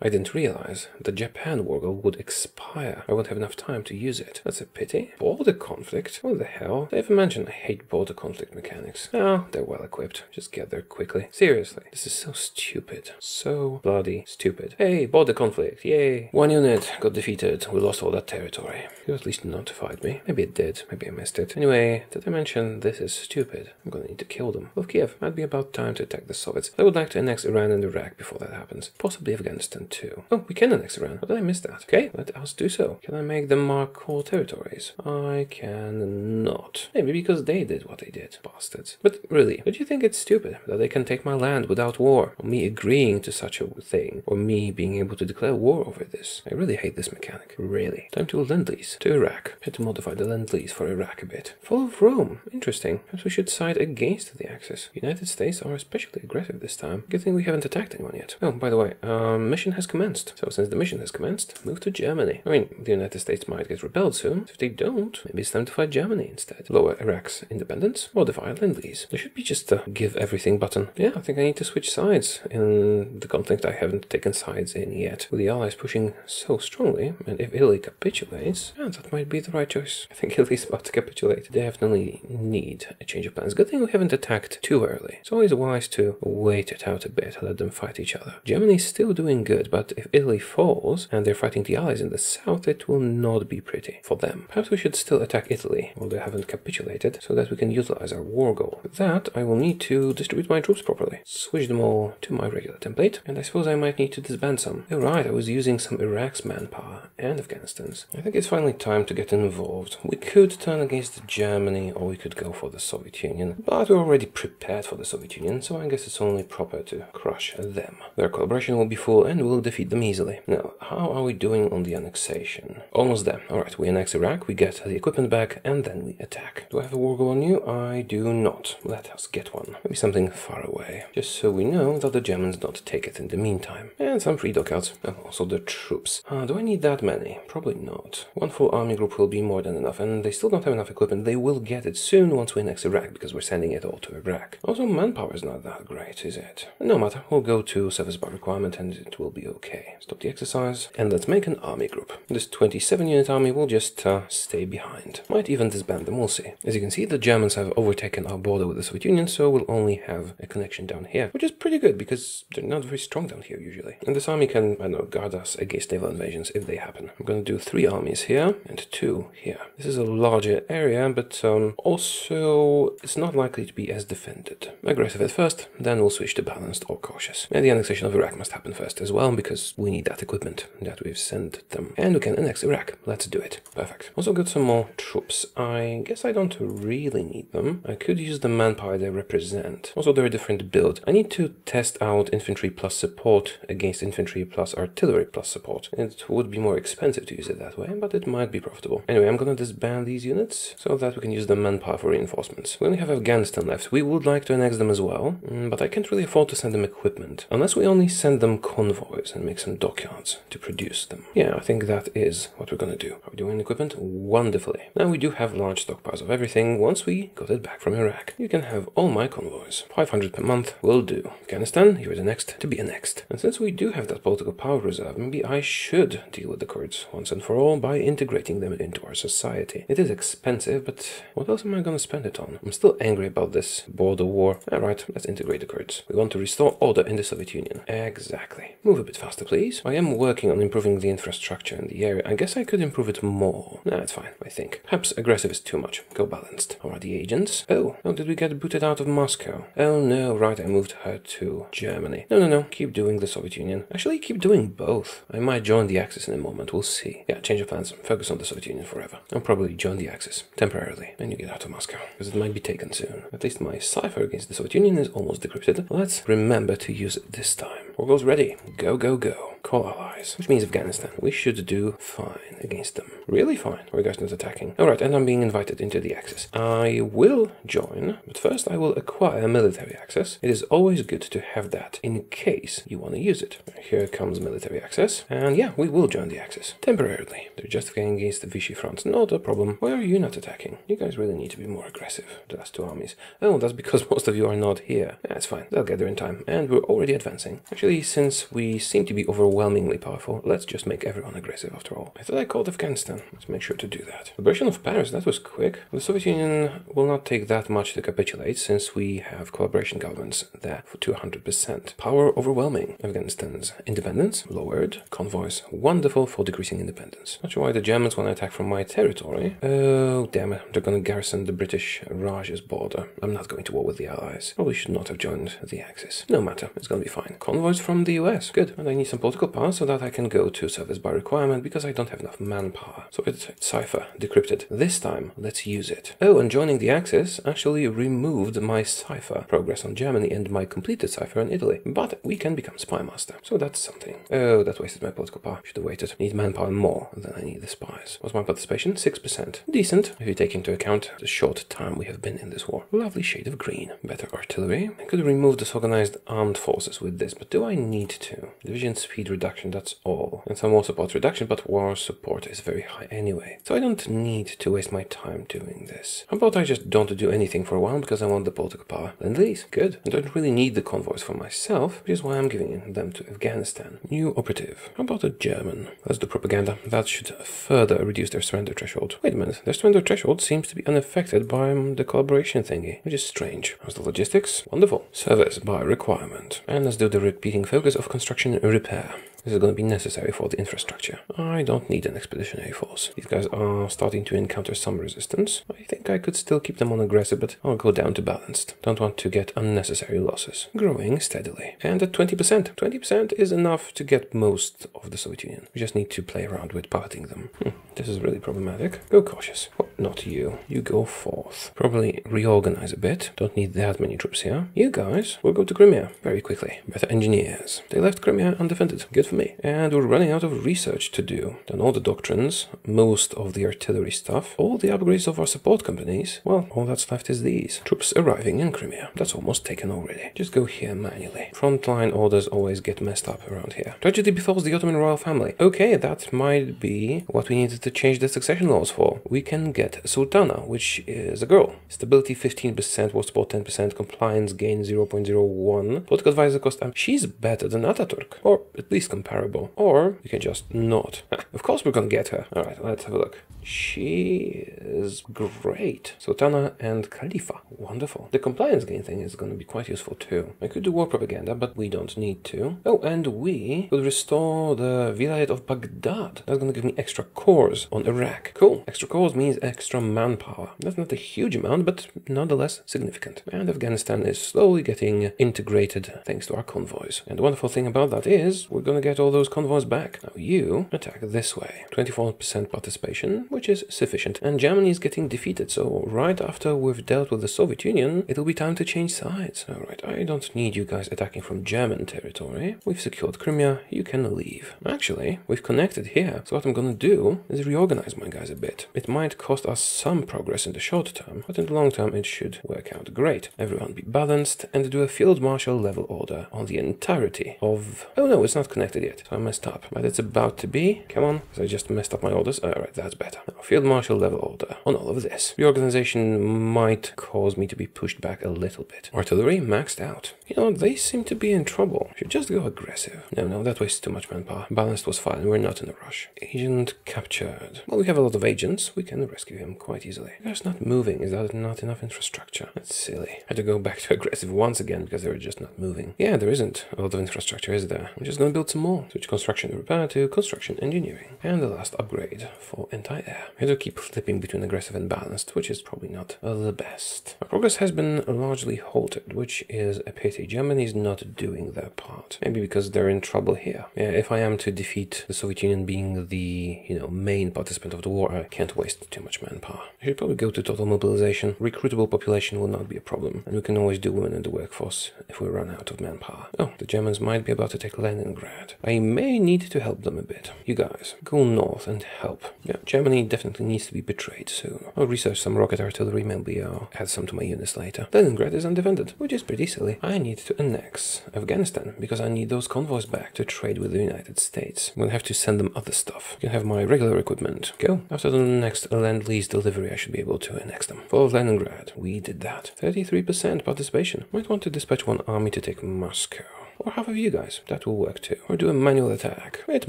I didn't realize the Japan war goal would expire. I won't have enough time to use it. That's a pity. Border conflict? What the hell? They even mentioned I hate border conflict mechanics. Oh, they're well equipped. Just get there quickly. Seriously, this is so stupid. So bloody stupid. Hey, border conflict. Yay. One unit got defeated. We lost all that territory. You at least notified me. Maybe it did. Maybe I missed it. Anyway, did I mention this is stupid? I'm gonna need to kill them. With Kiev, might be about time to attack the Soviets. I would like to annex Iran and Iraq before that happens. Possibly Afghanistan too. Oh, we can annex Iran. How did I miss that? Okay, let us do so. Can I make them mark core territories? I can not. Maybe because they did what they did. Bastards. But really, don't you think it's stupid that they can take my land without war? Or me agreeing to such a thing? Or me being able to declare war over this? I really hate this mechanic. Really. Time to lend-lease to Iraq. Had to modify the lend-lease for Iraq a bit. Fall Rome. Interesting. Perhaps we should side against the Axis. United States are especially aggressive this time. Good thing we haven't attacked anyone yet. Oh, by the way, um, mission has commenced. So since the mission has commenced, move to Germany. I mean, the United States might get repelled soon. If they don't, maybe it's time to fight Germany instead. Lower Iraq's independence, modify Lend-Lease. There should be just a give everything button. Yeah, I think I need to switch sides in the conflict I haven't taken sides in yet. With the Allies pushing so strongly, and if Italy capitulates, yeah, that might be the right choice. I think Italy's about to capitulate. They definitely need a change of plans. Good thing we haven't attacked too early. It's always wise to wait it out a bit, let them fight each other. Germany's still doing good, but if Italy falls and they're fighting the Allies in the south, it will not be pretty for them. Perhaps we should still attack Italy while they haven't capitulated, so that we can utilize our war goal. With that, I will need to distribute my troops properly. Switch them all to my regular template, and I suppose I might need to disband some. Oh right, I was using some Iraq's manpower and Afghanistan's. I think it's finally time to get involved. We could turn against Germany, or we could go for the Soviet Union, but we're already prepared for the Soviet Union, so I guess it's only proper to crush them. Their collaboration will be full, and we'll defeat them easily. Now, how are we doing on the annexation? Almost there. Alright, we annex Iraq, we get the equipment back, and then we attack. Do I have a war goal on you? I do not. Let us get one. Maybe something far away. Just so we know that the Germans don't take it in the meantime. And some free dockouts. And also the troops. Uh, do I need that many? Probably not. One full army group will be more than enough, and they still don't have enough equipment. They will get it soon once we annex Iraq, because we're sending it all to Iraq. Also, manpower is not that great, is it? No matter. We'll go to service by requirement, and it will be okay. Stop the exercise, and let's make an army group. This 27 unit army will just uh, stay behind. Might even disband them, we'll see. As you can see, the Germans have overtaken our border with the Soviet Union, so we'll only have a connection down here, which is pretty good because they're not very strong down here usually. And this army can, I don't know, guard us against naval invasions if they happen. I'm going to do three armies here and two here. This is a larger area, but um, also it's not likely to be as defended. Aggressive at first, then we'll switch to balanced or cautious. And the annexation of Iraq must happen first as well, because we need that equipment that we've sent them. And we can annex Iraq. Let's do it. Perfect. Also got some more troops. I guess I don't really need them. I could use the manpower they represent. Also, they're a different build. I need to test out infantry plus support against infantry plus artillery plus support. It would be more expensive to use it that way, but it might be profitable. Anyway, I'm gonna disband these units so that we can use the manpower for reinforcements. We only have Afghanistan left. We would like to annex them as well, mm, but I can't really afford to send them equipment. Unless we only send them convoys and make some dockyards to produce them. Yeah, I think that is what we're gonna do. Are we doing equipment? Wonderfully. Now we do have large stockpiles of everything once we got it back from Iraq. You can have all my convoys. 500 per month will do. Afghanistan, you're the next to be annexed. And since we do have that political power reserve, maybe I should deal with the Kurds once and for all by integrating them into our society. It is expensive, but What else am I gonna spend it on? I'm still angry about this border war. Alright, let's integrate the Kurds. We want to restore order in the Soviet Union. Exactly. Move a bit faster, please. I am working on improving the infrastructure in the area. I guess I could improve it more. Nah, it's fine, I think. Perhaps aggressive is too much. Go balanced. Alright, the agents. Oh, oh, did we get booted out of Moscow? Oh no, right, I moved her to Germany. No, no, no, keep doing the Soviet Union. Actually, keep doing both. I might join the Axis in a moment, we'll see. Yeah, change of plans. Focus on the Soviet Union forever. I'll probably join the Axis, temporarily. Then you get out of Moscow, because it might be taken soon. At least my cipher against the Soviet Union is almost decrypted. Let's remember to use it this time. Goes ready. Go, go, go. Call allies. Which means Afghanistan. We should do fine against them. Really fine. Or you guys not attacking. Alright, and I'm being invited into the Axis. I will join, but first I will acquire military access. It is always good to have that in case you want to use it. Here comes military access. And yeah, we will join the Axis. Temporarily. They're justifying against the Vichy front. Not a problem. Why are you not attacking? You guys really need to be more aggressive. The last two armies. Oh, that's because most of you are not here. That's fine. They'll get there in time. And we're already advancing. Actually, since we seem to be overwhelmingly powerful, let's just make everyone aggressive after all. I thought I called Afghanistan. Let's make sure to do that. Liberation of Paris, that was quick. The Soviet Union will not take that much to capitulate since we have collaboration governments there for 200%. Power overwhelming. Afghanistan's independence lowered. Convoys wonderful for decreasing independence. Not sure why the Germans want to attack from my territory. Oh, damn it. They're going garrison the British Raj's border. I'm not going to war with the Allies. Probably should not have joined the Axis. No matter. It's going to be fine. Convoys from the US. Good. And I need some political power so that I can go to service by requirement because I don't have enough manpower. So it's cipher decrypted. This time, let's use it. Oh, and joining the Axis actually removed my cipher progress on Germany and my completed cipher on Italy. But we can become spy master. So that's something. Oh, that wasted my political power. Should have waited. Need manpower more than I need the spies. What's my participation? 6%. Decent, if you take into account the short time we have been in this war. Lovely shade of green. Better artillery. I could remove disorganized armed forces with this, but do I need to? Division speed reduction, that's all. And some war support reduction, but war support is very high anyway. So I don't need to waste my time doing this. How about I just don't do anything for a while because I want the political power? Lend these, good. I don't really need the convoys for myself, which is why I'm giving them to Afghanistan. New operative. How about a German? Let's do propaganda. That should further reduce their surrender threshold. Wait a minute, their surrender threshold seems to be unaffected by um, the collaboration thingy, which is strange. How's the logistics? Wonderful. Service by requirement. And let's do the repeating focus of construction repair. This is going to be necessary for the infrastructure. I don't need an expeditionary force. These guys are starting to encounter some resistance. I think I could still keep them on aggressive, but I'll go down to balanced. Don't want to get unnecessary losses. Growing steadily. And at 20%. 20% is enough to get most of the Soviet Union. We just need to play around with piloting them. Hmm, this is really problematic. Go cautious. Oh, not you. You go forth. Probably reorganize a bit. Don't need that many troops here. You guys will go to Crimea very quickly. Better engineers. They left Crimea undefended. Good for me. And we're running out of research to do. Done all the doctrines, most of the artillery stuff, all the upgrades of our support companies. Well, all that's left is these. Troops arriving in Crimea. That's almost taken already. Just go here manually. Frontline orders always get messed up around here. Tragedy befalls the Ottoman royal family. Okay, that might be what we needed to change the succession laws for. We can get Sultana, which is a girl. Stability 15%, war support 10%, compliance gain 0.01. Political advisor cost, she's better than Ataturk. Or at least comparable. Or we can just not. of course we're gonna get her. Alright, let's have a look. She is great. Sultana and Khalifa. Wonderful. The compliance gain thing is gonna be quite useful too. I could do war propaganda, but we don't need to. Oh, and we will restore the Vilayet of Baghdad. That's gonna give me extra cores on Iraq. Cool. Extra cores means extra manpower. That's not a huge amount, but nonetheless significant. And Afghanistan is slowly getting integrated thanks to our convoys. And the wonderful thing about that is we're gonna get all those convoys back. Now you attack this way. 24% participation, which is sufficient. And Germany is getting defeated, so right after we've dealt with the Soviet Union, it'll be time to change sides. Alright, I don't need you guys attacking from German territory. We've secured Crimea, you can leave. Actually, we've connected here, so what I'm gonna do is reorganize my guys a bit. It might cost us some progress in the short term, but in the long term it should work out great. Everyone be balanced and do a field marshal level order on the entirety of... Oh no, it's not connected yet, so I messed up. But it's about to be. Come on, I just messed up my orders. Alright, that's better. Now, field marshal level order on all of this. Reorganization might cause me to be pushed back a little bit. Artillery maxed out. You know, they seem to be in trouble. Should just go aggressive. No, no, that wastes too much manpower. Balanced was fine. We're not in a rush. Agent captured. Well, we have a lot of agents. We can rescue him quite easily. There's not moving. Is that not enough infrastructure? That's silly. I Had to go back to aggressive once again because they were just not moving. Yeah, there isn't a lot of infrastructure, is there? I'm just gonna build some more. Switch construction repair to construction engineering. And the last upgrade for anti-air. Had to keep flipping between aggressive and balanced, which is probably not the best. Our progress has been largely halted, which is a pity. Germany's not doing their part. Maybe because they're in trouble here. Yeah, if I am to defeat the Soviet Union being the, you know, main participant of the war, I can't waste too much manpower. I should probably go to total mobilization. Recruitable population will not be a problem, and we can always do women in the workforce if we run out of manpower. Oh, the Germans might be about to take Leningrad. I may need to help them a bit. You guys, go north and help. Yeah, Germany definitely needs to be betrayed soon. I'll research some rocket artillery, maybe I'll add some to my units later. Leningrad is undefended, which is pretty silly. I need to annex Afghanistan because I need those convoys back to trade with the United States. I'm gonna have to send them other stuff. You can have my regular equipment. Go. After the next Lend-Lease delivery, I should be able to annex them. For Leningrad. We did that. 33% participation. Might want to dispatch one army to take Moscow. Or half of you guys. That will work too. Or do a manual attack. It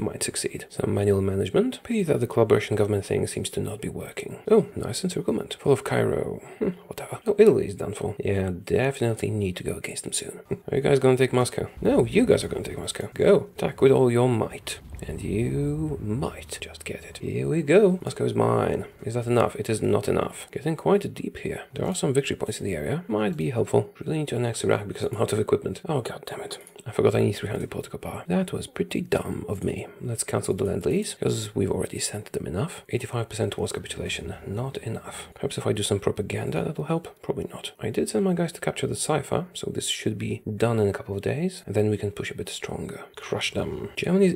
might succeed. Some manual management. Pity that the collaboration government thing seems to not be working. Oh, nice encirclement. Fall of Cairo. Hm, whatever. Oh, Italy is done for. Yeah, definitely need to go against them soon. Are you guys gonna take Moscow? No, you guys are gonna take Moscow. Go. Attack with all your might. And you might just get it. Here we go. Moscow is mine. Is that enough? It is not enough. Getting quite deep here. There are some victory points in the area. Might be helpful. Really need to annex Iraq because I'm out of equipment. Oh god damn it. I forgot I need 300 political power. That was pretty dumb of me. Let's cancel the Lend-Lease because we've already sent them enough. 85% was capitulation. Not enough. Perhaps if I do some propaganda that will help? Probably not. I did send my guys to capture the cipher, so this should be done in a couple of days. And then we can push a bit stronger. Crush them. Germany's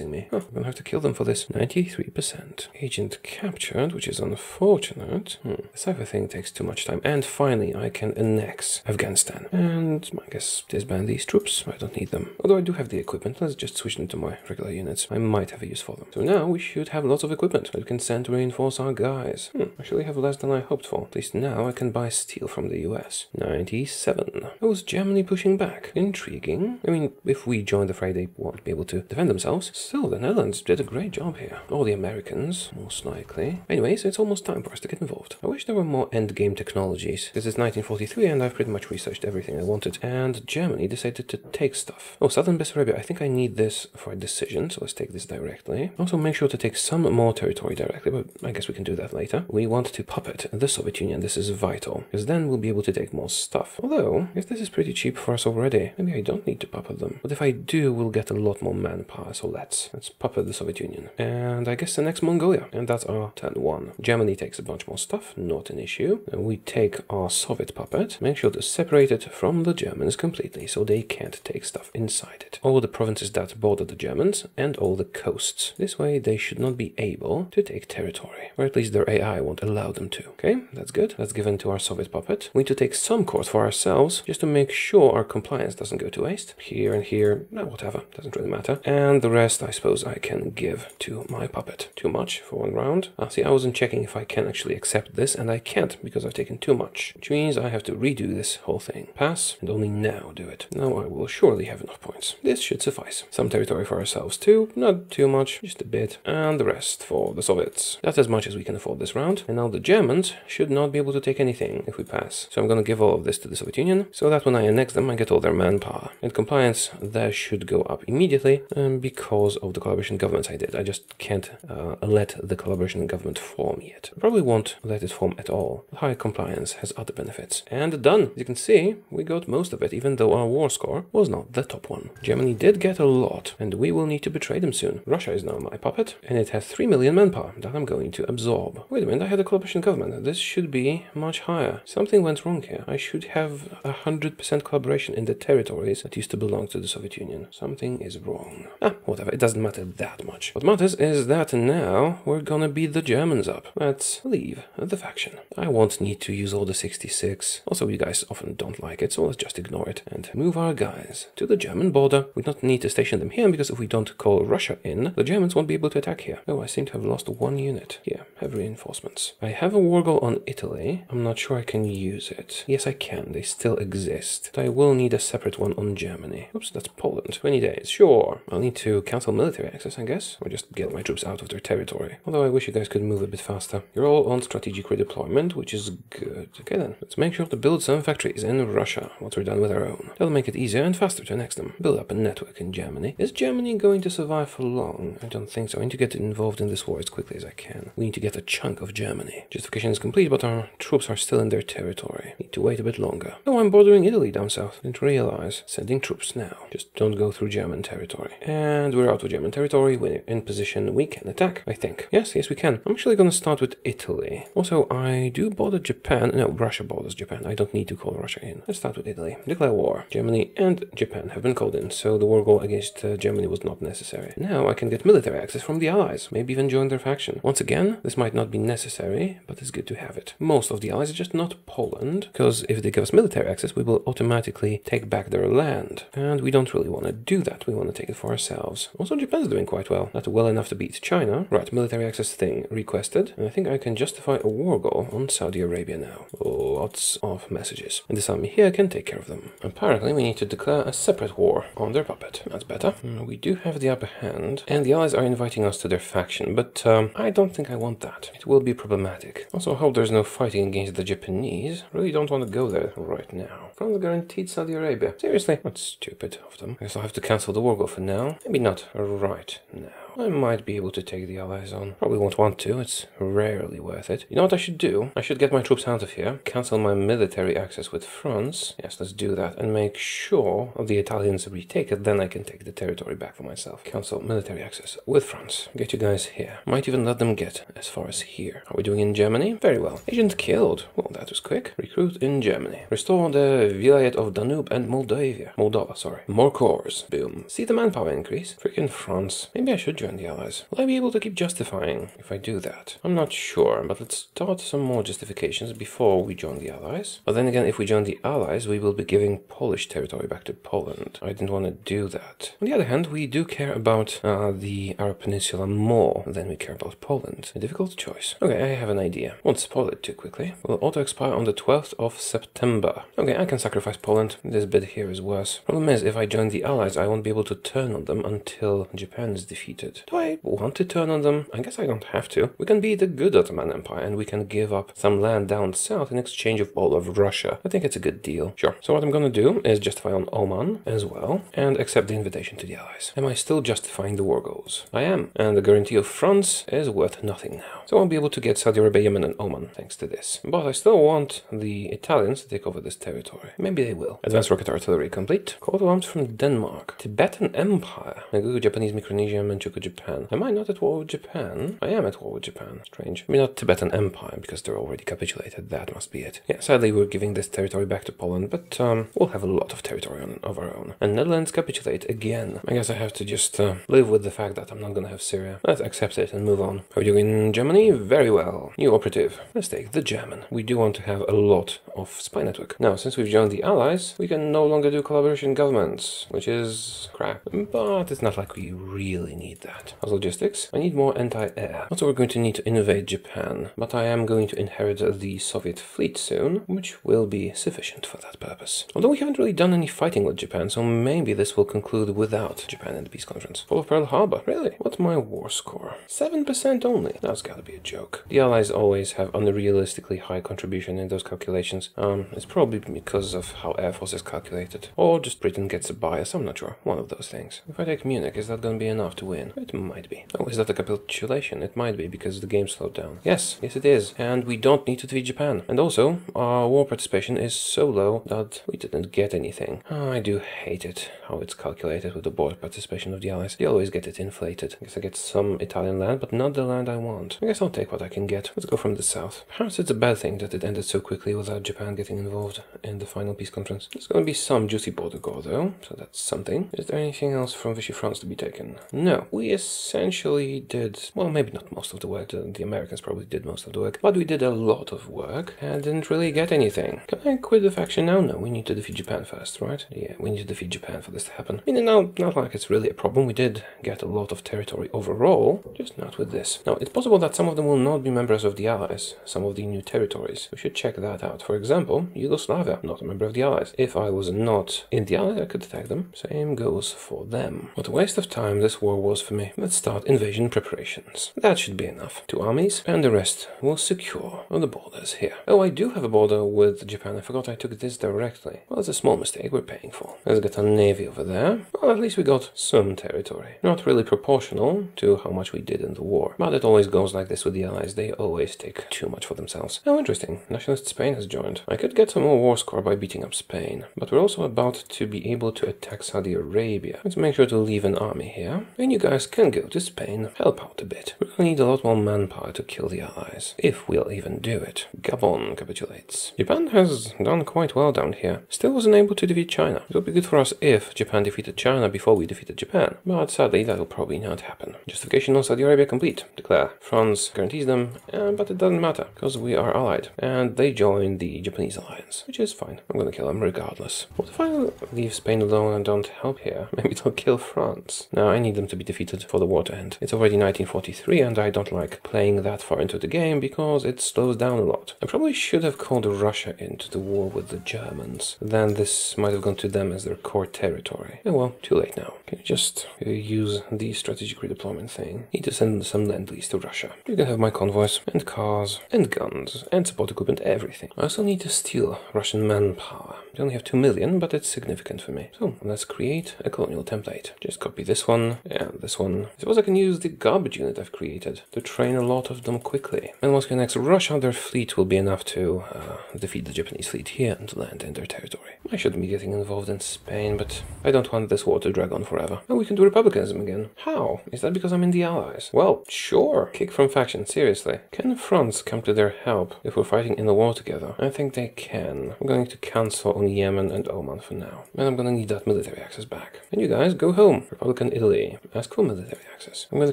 influencing me. Oh, I'm gonna have to kill them for this. 93%. Agent captured, which is unfortunate. Hmm. The cipher thing takes too much time. And finally, I can annex Afghanistan. And I guess disband these troops. I don't need them. Although I do have the equipment. Let's just switch them to my regular units. I might have a use for them. So now we should have lots of equipment that we can send to reinforce our guys. Hmm. Actually have less than I hoped for. At least now I can buy steel from the US. 97. Oh, is Germany pushing back? Intriguing. I mean, if we join the fray, they won't be able to defend themselves. Still, the Netherlands did a great job here. Or the Americans, most likely. Anyway, so it's almost time for us to get involved. I wish there were more endgame technologies. This is 1943 and I've pretty much researched everything I wanted. And Germany decided to take stuff. Oh, Southern Bessarabia. I think I need this for a decision, so let's take this directly. Also, make sure to take some more territory directly, but I guess we can do that later. We want to puppet the Soviet Union. This is vital, because then we'll be able to take more stuff. Although, if this is pretty cheap for us already, maybe I don't need to puppet them. But if I do, we'll get a lot more manpower, so let's. Let's puppet the Soviet Union. And I guess the next Mongolia. And that's our turn one. Germany takes a bunch more stuff, not an issue. And we take our Soviet puppet, make sure to separate it from the Germans completely, so they can't take stuff inside it. All the provinces that border the Germans, and all the coasts. This way they should not be able to take territory, or at least their AI won't allow them to. Okay, that's good. That's given to our Soviet puppet. We need to take some cores for ourselves, just to make sure our compliance doesn't go to waste. Here and here, no, whatever, doesn't really matter. And the rest, I suppose, I can give to my puppet. Too much for one round. Ah, see, I wasn't checking if I can actually accept this, and I can't because I've taken too much, which means I have to redo this whole thing. Pass, and only now do it. Now I will surely have enough points. This should suffice. Some territory for ourselves too, not too much, just a bit, and the rest for the Soviets. That's as much as we can afford this round. And now the Germans should not be able to take anything if we pass. So I'm gonna give all of this to the Soviet Union, so that when I annex them, I get all their manpower. And compliance, there should go up immediately, um, because of the collaboration governments I did. I just can't uh, let the collaboration government form yet. I probably won't let it form at all. High compliance has other benefits. And done! As you can see, we got most of it, even though our war score was not the top one. Germany did get a lot, and we will need to betray them soon. Russia is now my puppet, and it has 3 million manpower that I'm going to absorb. Wait a minute, I had a collaboration government. This should be much higher. Something went wrong here. I should have 100% collaboration in the territories that used to belong to the Soviet Union. Something is wrong. Ah, whatever, it doesn't doesn't matter that much. What matters is that now we're gonna beat the Germans up. Let's leave the faction. I won't need to use Order 66. Also, you guys often don't like it, so let's just ignore it and move our guys to the German border. We don't need to station them here because if we don't call Russia in, the Germans won't be able to attack here. Oh, I seem to have lost one unit. Here, have reinforcements. I have a war goal on Italy. I'm not sure I can use it. Yes, I can. They still exist. But I will need a separate one on Germany. Oops, that's Poland. 20 days. Sure. I'll need to cancel military access, I guess. Or just get my troops out of their territory. Although I wish you guys could move a bit faster. You're all on strategic redeployment, which is good. Okay then, let's make sure to build some factories in Russia once we're done with our own. That'll make it easier and faster to annex them. Build up a network in Germany. Is Germany going to survive for long? I don't think so. I need to get involved in this war as quickly as I can. We need to get a chunk of Germany. Justification is complete, but our troops are still in their territory. Need to wait a bit longer. Oh, I'm bordering Italy down south. Didn't realize. Sending troops now. Just don't go through German territory. And we're out of German territory. We're in position. We can attack, I think. Yes, yes, we can. I'm actually going to start with Italy. Also, I do border Japan. No, Russia borders Japan. I don't need to call Russia in. Let's start with Italy. Declare war. Germany and Japan have been called in, so the war goal against uh, Germany was not necessary. Now I can get military access from the Allies, maybe even join their faction. Once again, this might not be necessary, but it's good to have it. Most of the Allies, are just not Poland, because if they give us military access, we will automatically take back their land. And we don't really want to do that. We want to take it for ourselves. Also, Japan's doing quite well. Not well enough to beat China. Right, military access thing requested. And I think I can justify a war goal on Saudi Arabia now. Lots of messages. And this army here can take care of them. Apparently, we need to declare a separate war on their puppet. That's better. Mm, We do have the upper hand, and the allies are inviting us to their faction, but um, I don't think I want that. It will be problematic. Also, I hope there's no fighting against the Japanese. Really don't want to go there right now. France guaranteed Saudi Arabia. Seriously? That's stupid of them. I guess I'll have to cancel the war goal for now. Maybe not right now. I might be able to take the allies on. Probably won't want to, it's rarely worth it. You know what I should do? I should get my troops out of here, cancel my military access with France. Yes, let's do that, and make sure the Italians retake it, then I can take the territory back for myself. Cancel military access with France. Get you guys here. Might even let them get as far as here. Are we doing in Germany? Very well. Agent killed. Well, that was quick. Recruit in Germany. Restore the Vilayet of Danube and Moldavia. Moldova, sorry. More cores. Boom. See the manpower increase? Freaking France. Maybe I should join the Allies. Will I be able to keep justifying if I do that? I'm not sure, but let's start some more justifications before we join the Allies. But then again, if we join the Allies, we will be giving Polish territory back to Poland. I didn't want to do that. On the other hand, we do care about uh, the Arab Peninsula more than we care about Poland. A difficult choice. Okay, I have an idea. Won't spoil it too quickly. Will auto expire on the 12th of September. Okay, I can sacrifice Poland. This bit here is worse. Problem is, if I join the Allies, I won't be able to turn on them until Japan is defeated. Do I want to turn on them? I guess I don't have to. We can be the good Ottoman Empire and we can give up some land down south in exchange of all of Russia. I think it's a good deal. Sure. So what I'm gonna do is justify on Oman as well and accept the invitation to the Allies. Am I still justifying the war goals? I am. And the guarantee of France is worth nothing now. So I won't be able to get Saudi Arabia, and Oman thanks to this. But I still want the Italians to take over this territory. Maybe they will. Advanced rocket artillery complete. Call to arms from Denmark. Tibetan Empire. Nagugu, Japanese, Micronesia, Manchukuo, Japan. Am I not at war with Japan? I am at war with Japan. Strange. Maybe not Tibetan Empire because they're already capitulated. That must be it. Yeah, sadly we're giving this territory back to Poland, but um, we'll have a lot of territory on, of our own. And Netherlands capitulate again. I guess I have to just uh, live with the fact that I'm not gonna have Syria. Let's accept it and move on. Are you in Germany? Very well. New operative. Let's take the German. We do want to have a lot of spy network. Now, since we've joined the Allies, we can no longer do collaboration governments, which is crap. But it's not like we really need that. As logistics, I need more anti-air. Also, we're going to need to invade Japan, but I am going to inherit the Soviet fleet soon, which will be sufficient for that purpose. Although we haven't really done any fighting with Japan, so maybe this will conclude without Japan in the peace conference. Fall of Pearl Harbor. Really? What's my war score? 7% only. That's gotta be a joke. The Allies always have unrealistically high contribution in those calculations. Um, it's probably because of how Air Force is calculated. Or just Britain gets a bias, I'm not sure. One of those things. If I take Munich, is that gonna be enough to win? It might be. Oh, is that a capitulation? It might be because the game slowed down. Yes, yes it is. And we don't need to defeat Japan. And also, our war participation is so low that we didn't get anything. Oh, I do hate it, how it's calculated with the war participation of the Allies. They always get it inflated. I guess I get some Italian land, but not the land I want. I guess I'll take what I can get. Let's go from the south. Perhaps it's a bad thing that it ended so quickly without Japan getting involved in the final peace conference. There's going to be some juicy border gore though, so that's something. Is there anything else from Vichy France to be taken? No. We essentially did, well, maybe not most of the work. The, the Americans probably did most of the work, but we did a lot of work and didn't really get anything. Can I quit the faction now? No, we need to defeat Japan first, right? Yeah, we need to defeat Japan for this to happen. I mean, now, not like it's really a problem. We did get a lot of territory overall, just not with this. Now, it's possible that some of them will not be members of the Allies, some of the new territories. We should check that out. For example, Yugoslavia, not a member of the Allies. If I was not in the Allies, I could attack them. Same goes for them. What a waste of time this war was for Let's start invasion preparations. That should be enough. Two armies, and the rest will secure the borders here. Oh, I do have a border with Japan. I forgot I took this directly. Well, it's a small mistake we're paying for. Let's get a navy over there. Well, at least we got some territory. Not really proportional to how much we did in the war. But it always goes like this with the Allies. They always take too much for themselves. Oh, interesting. Nationalist Spain has joined. I could get some more war score by beating up Spain. But we're also about to be able to attack Saudi Arabia. Let's make sure to leave an army here. And you guys can go to Spain, help out a bit. We'll need a lot more manpower to kill the Allies. If we'll even do it. Gabon capitulates. Japan has done quite well down here. Still wasn't able to defeat China. It would be good for us if Japan defeated China before we defeated Japan. But sadly, that'll probably not happen. Justification on Saudi Arabia complete. Declare. France guarantees them, uh, but it doesn't matter, because we are allied. And they join the Japanese alliance, which is fine. I'm gonna kill them regardless. What if I leave Spain alone and don't help here? Maybe they'll kill France. No, I need them to be defeated for the war to end. It's already 1943 and I don't like playing that far into the game because it slows down a lot. I probably should have called Russia into the war with the Germans. Then this might have gone to them as their core territory. Oh well, too late now. Can you just uh, use the strategic redeployment thing? Need to send some lend-lease to Russia. You can have my convoys, and cars, and guns, and support equipment, everything. I also need to steal Russian manpower. They only have 2 million, but it's significant for me. So, let's create a colonial template. Just copy this one, and this one. I suppose I can use the garbage unit I've created to train a lot of them quickly. And once next rush out their fleet will be enough to uh, defeat the Japanese fleet here and land in their territory. I shouldn't be getting involved in Spain, but I don't want this war to drag on forever. And we can do republicanism again. How? Is that because I'm in the Allies? Well, sure. Kick from faction, seriously. Can France come to their help if we're fighting in the war together? I think they can. I'm going to cancel on Yemen and Oman for now. And I'm gonna need that military access back. And you guys, go home. Republican Italy. Ask for military access. I'm gonna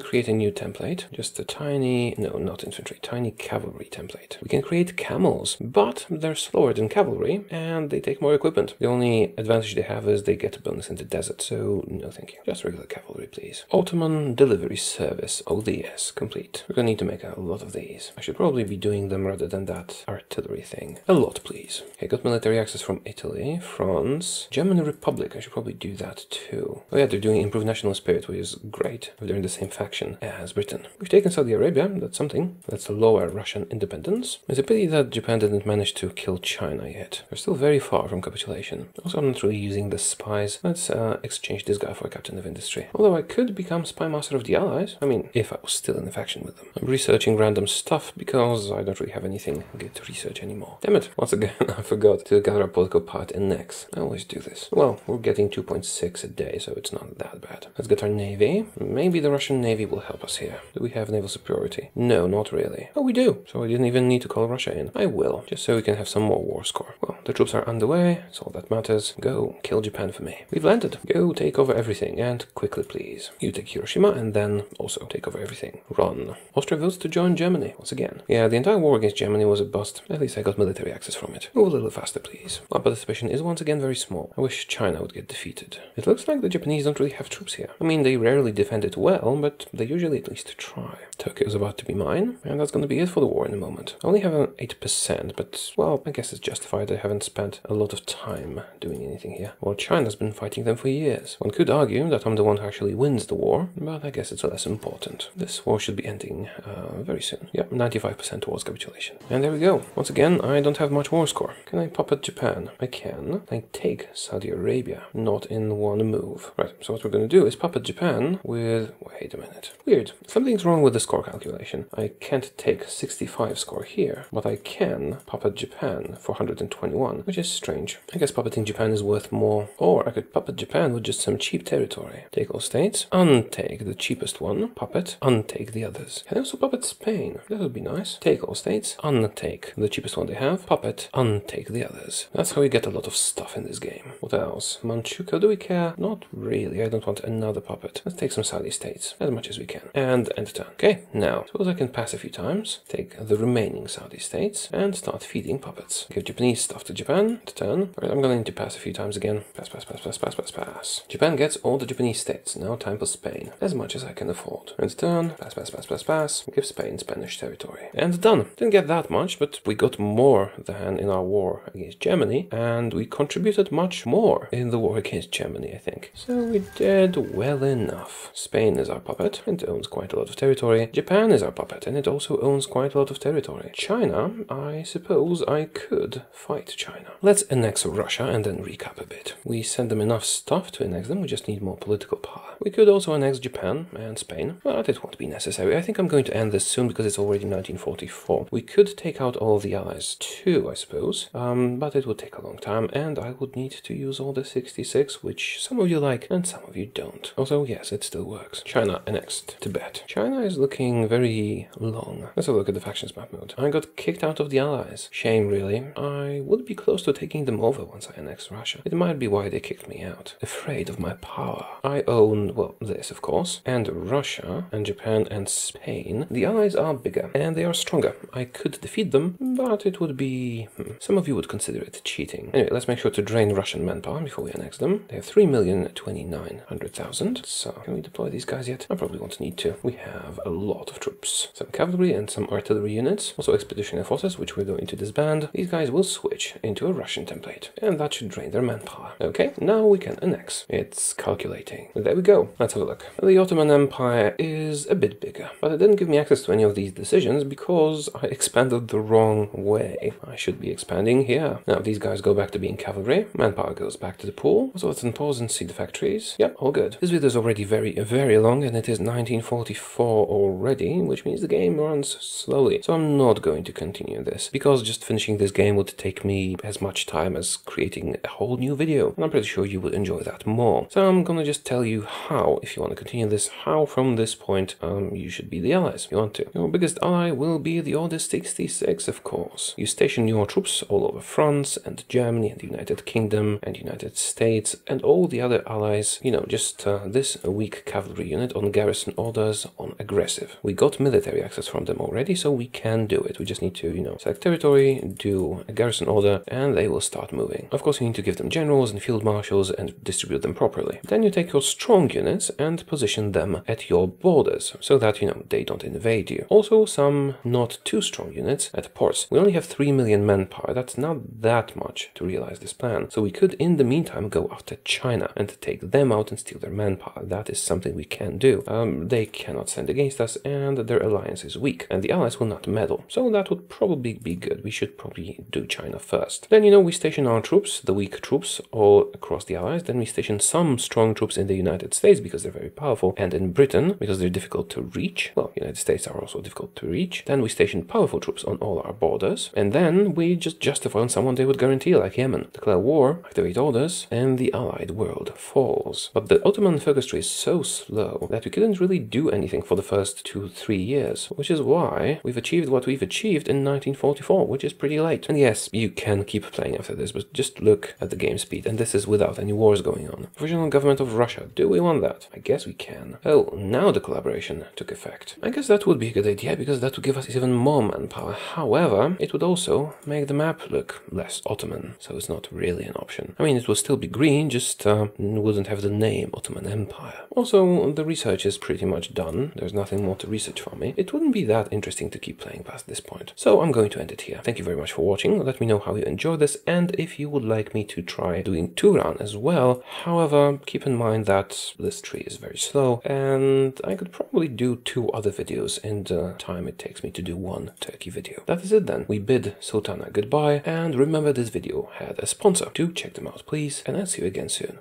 create a new template. Just a tiny, no, not infantry, tiny cavalry template. We can create camels, but they're slower than cavalry, and they take more equipment. The only advantage they have is they get a bonus in the desert, so no thank you. Just regular cavalry, please. Ottoman Delivery Service, ODS, complete. We're gonna need to make a lot of these. I should probably be doing them rather than that artillery thing. A lot, please. Okay, got military access from Italy, France, German Republic. I should probably do that too. Oh yeah, they're doing improved national spirit, which is great if they're in the same faction as Britain. We've taken Saudi Arabia, that's something. That's lower Russian independence. It's a pity that Japan didn't manage to kill China yet. They're still very far from capitulation. Also, I'm not really using the spies. Let's uh, exchange this guy for a captain of industry. Although I could become spy master of the allies. I mean, if I was still in the faction with them. I'm researching random stuff because I don't really have anything good to research anymore. Damn it, once again, I forgot to gather a political part in next. I always do this. Well, we're getting 2.6 a day, so it's not that bad. Let's get our navy. Maybe the Russian navy will help us here. Do we have naval superiority? No, not really. Oh, we do. So I didn't even need to call Russia in. I will, just so we can have some more war score. Well, the troops are underway. That's all that matters. Go kill Japan for me. We've landed. Go take over everything, and quickly, please. You take Hiroshima, and then also take over everything. Run. Austria votes to join Germany once again. Yeah, the entire war against Germany was a bust. At least I got military access from it. Move a little faster, please. My participation is once again very small. I wish China would get defeated. It looks like the Japanese don't really have troops here. I mean, they rarely defend it well, but they usually at least try. Tokyo is about to be mine, and that's going to be it for the war in a moment. I only have an 8%, but, well, I guess it's justified. I haven't spent a lot of time doing anything here. Well, China's been fighting them for years. One could argue that I'm the one who actually wins the war, but I guess it's less important. This war should be ending uh, very soon. Yeah, 95% towards capitulation. And there we go. Once again, I don't have much war score. Can I puppet Japan? I can. I take Saudi Arabia, not in one move. Right, so what we're going to do is puppet Japan with with... Wait a minute. Weird. Something's wrong with the score calculation. I can't take 65 score here, but I can puppet Japan for 121, which is strange. I guess puppeting Japan is worth more. Or I could puppet Japan with just some cheap territory. Take all states, untake the cheapest one, puppet, untake the others. Can I also puppet Spain? That would be nice. Take all states, untake the cheapest one they have, puppet, untake the others. That's how we get a lot of stuff in this game. What else? Manchukuo, do we care? Not really. I don't want another puppet. Let's take some Saudi states, as much as we can. And end turn. Okay, now, suppose I can pass a few times, take the remaining Saudi states, and start feeding puppets. Give Japanese stuff to Japan, to turn. Alright, I'm gonna need to pass a few times again. Pass, pass, pass, pass, pass, pass, pass. Japan gets all the Japanese states. Now time for Spain. As much as I can afford. End turn. Pass, pass, pass, pass, pass. Give Spain Spanish territory. And done. Didn't get that much, but we got more than in our war against Germany, and we contributed much more in the war against Germany, I think. So we did well enough. Spain is our puppet, and it owns quite a lot of territory. Japan is our puppet, and it also owns quite a lot of territory. China, I suppose I could fight China. Let's annex Russia and then recap a bit. We send them enough stuff to annex them, we just need more political power. We could also annex Japan and Spain, but it won't be necessary. I think I'm going to end this soon because it's already 1944. We could take out all the allies too, I suppose, um, but it would take a long time, and I would need to use Order 66, which some of you like and some of you don't. Also, yes, it still works. China annexed Tibet. China is looking very long. Let's have a look at the factions map mode. I got kicked out of the allies. Shame, really. I would be close to taking them over once I annex Russia. It might be why they kicked me out. Afraid of my power. I own, well, this, of course, and Russia, and Japan, and Spain. The allies are bigger, and they are stronger. I could defeat them, but it would be... Hmm, some of you would consider it cheating. Anyway, let's make sure to drain Russian manpower before we annex them. They have 3,029,000. So, can we deploy these guys yet? I probably won't need to. We have a lot of troops. Some cavalry and some artillery units. Also expeditionary forces, which we're going to disband. These guys will switch into a Russian template. And that should drain their manpower. Okay, now we can annex. It's calculating. There we go. Let's have a look. The Ottoman Empire is a bit bigger, but it didn't give me access to any of these decisions because I expanded the wrong way. I should be expanding here. Now, these guys go back to being cavalry. Manpower goes back to the pool. So let's unpause and see the factories. Yep, all good. This video is already very, very long and it is 1944 already, which means the game runs slowly. So I'm not going to continue this because just finishing this game would take me as much time as creating a whole new video. And I'm pretty sure you would enjoy that more. So I'm gonna just tell you how, if you want to continue this, how from this point um, you should be the allies if you want to. Your biggest ally will be the Order 66, of course. You station your troops all over France and Germany and the United Kingdom and United States and all the other allies, you know, just uh, this weak cavalry unit on garrison orders on aggressive. We got military access from them already, so we can do it. We just need to, you know, select territory, do a garrison order, and they will start moving. Of course, you need to give them generals and field marshals and distribute them properly. Then you take your strong units and position them at your borders, so that, you know, they don't invade you. Also, some not too strong units at ports. We only have 3 million manpower. That's not that much to realize this plan. So we could, in the meantime, go after China and take them out and steal their manpower. That is something we can do. Um, they cannot stand against us, and their alliance is weak, and the allies will not meddle. So that would probably be good. We should probably do China first. Then, you know, we station our troops, the weak troops, all across the allies. Then we station some strong troops in the United States because they're very powerful, and in Britain because they're difficult to reach. Well, United States are also difficult to reach. Then we station powerful troops on all our borders, and then we just justify on someone they would guarantee, like Yemen. Declare war, activate orders, and the allied world falls. But the Ottoman focus tree is so slow that we couldn't really do anything for the first two, three years, which is why we've achieved what we've achieved in 1944, which is pretty late. And yes, you can keep playing after this, but just look at the game speed, and this is without any wars going on. Provisional government of Russia, do we want that? I guess we can. Oh, now the collaboration took effect. I guess that would be a good idea, because that would give us even more manpower. However, it would also make the map look less Ottoman, so it's not really an option. I mean, it will still be green, just uh, wouldn't have the name Ottoman Empire. Also, the research is pretty much done. There's nothing more to research for me. It wouldn't be that interesting to keep playing past this point. So I'm going to end it here. Thank you very much for watching. Let me know how you enjoyed this and if you would like me to try doing Turan as well. However, keep in mind that this tree is very slow and I could probably do two other videos in the time it takes me to do one turkey video. That is it then. We bid Sultana goodbye and remember this video had a sponsor. Do check them out please and I'll see you again soon.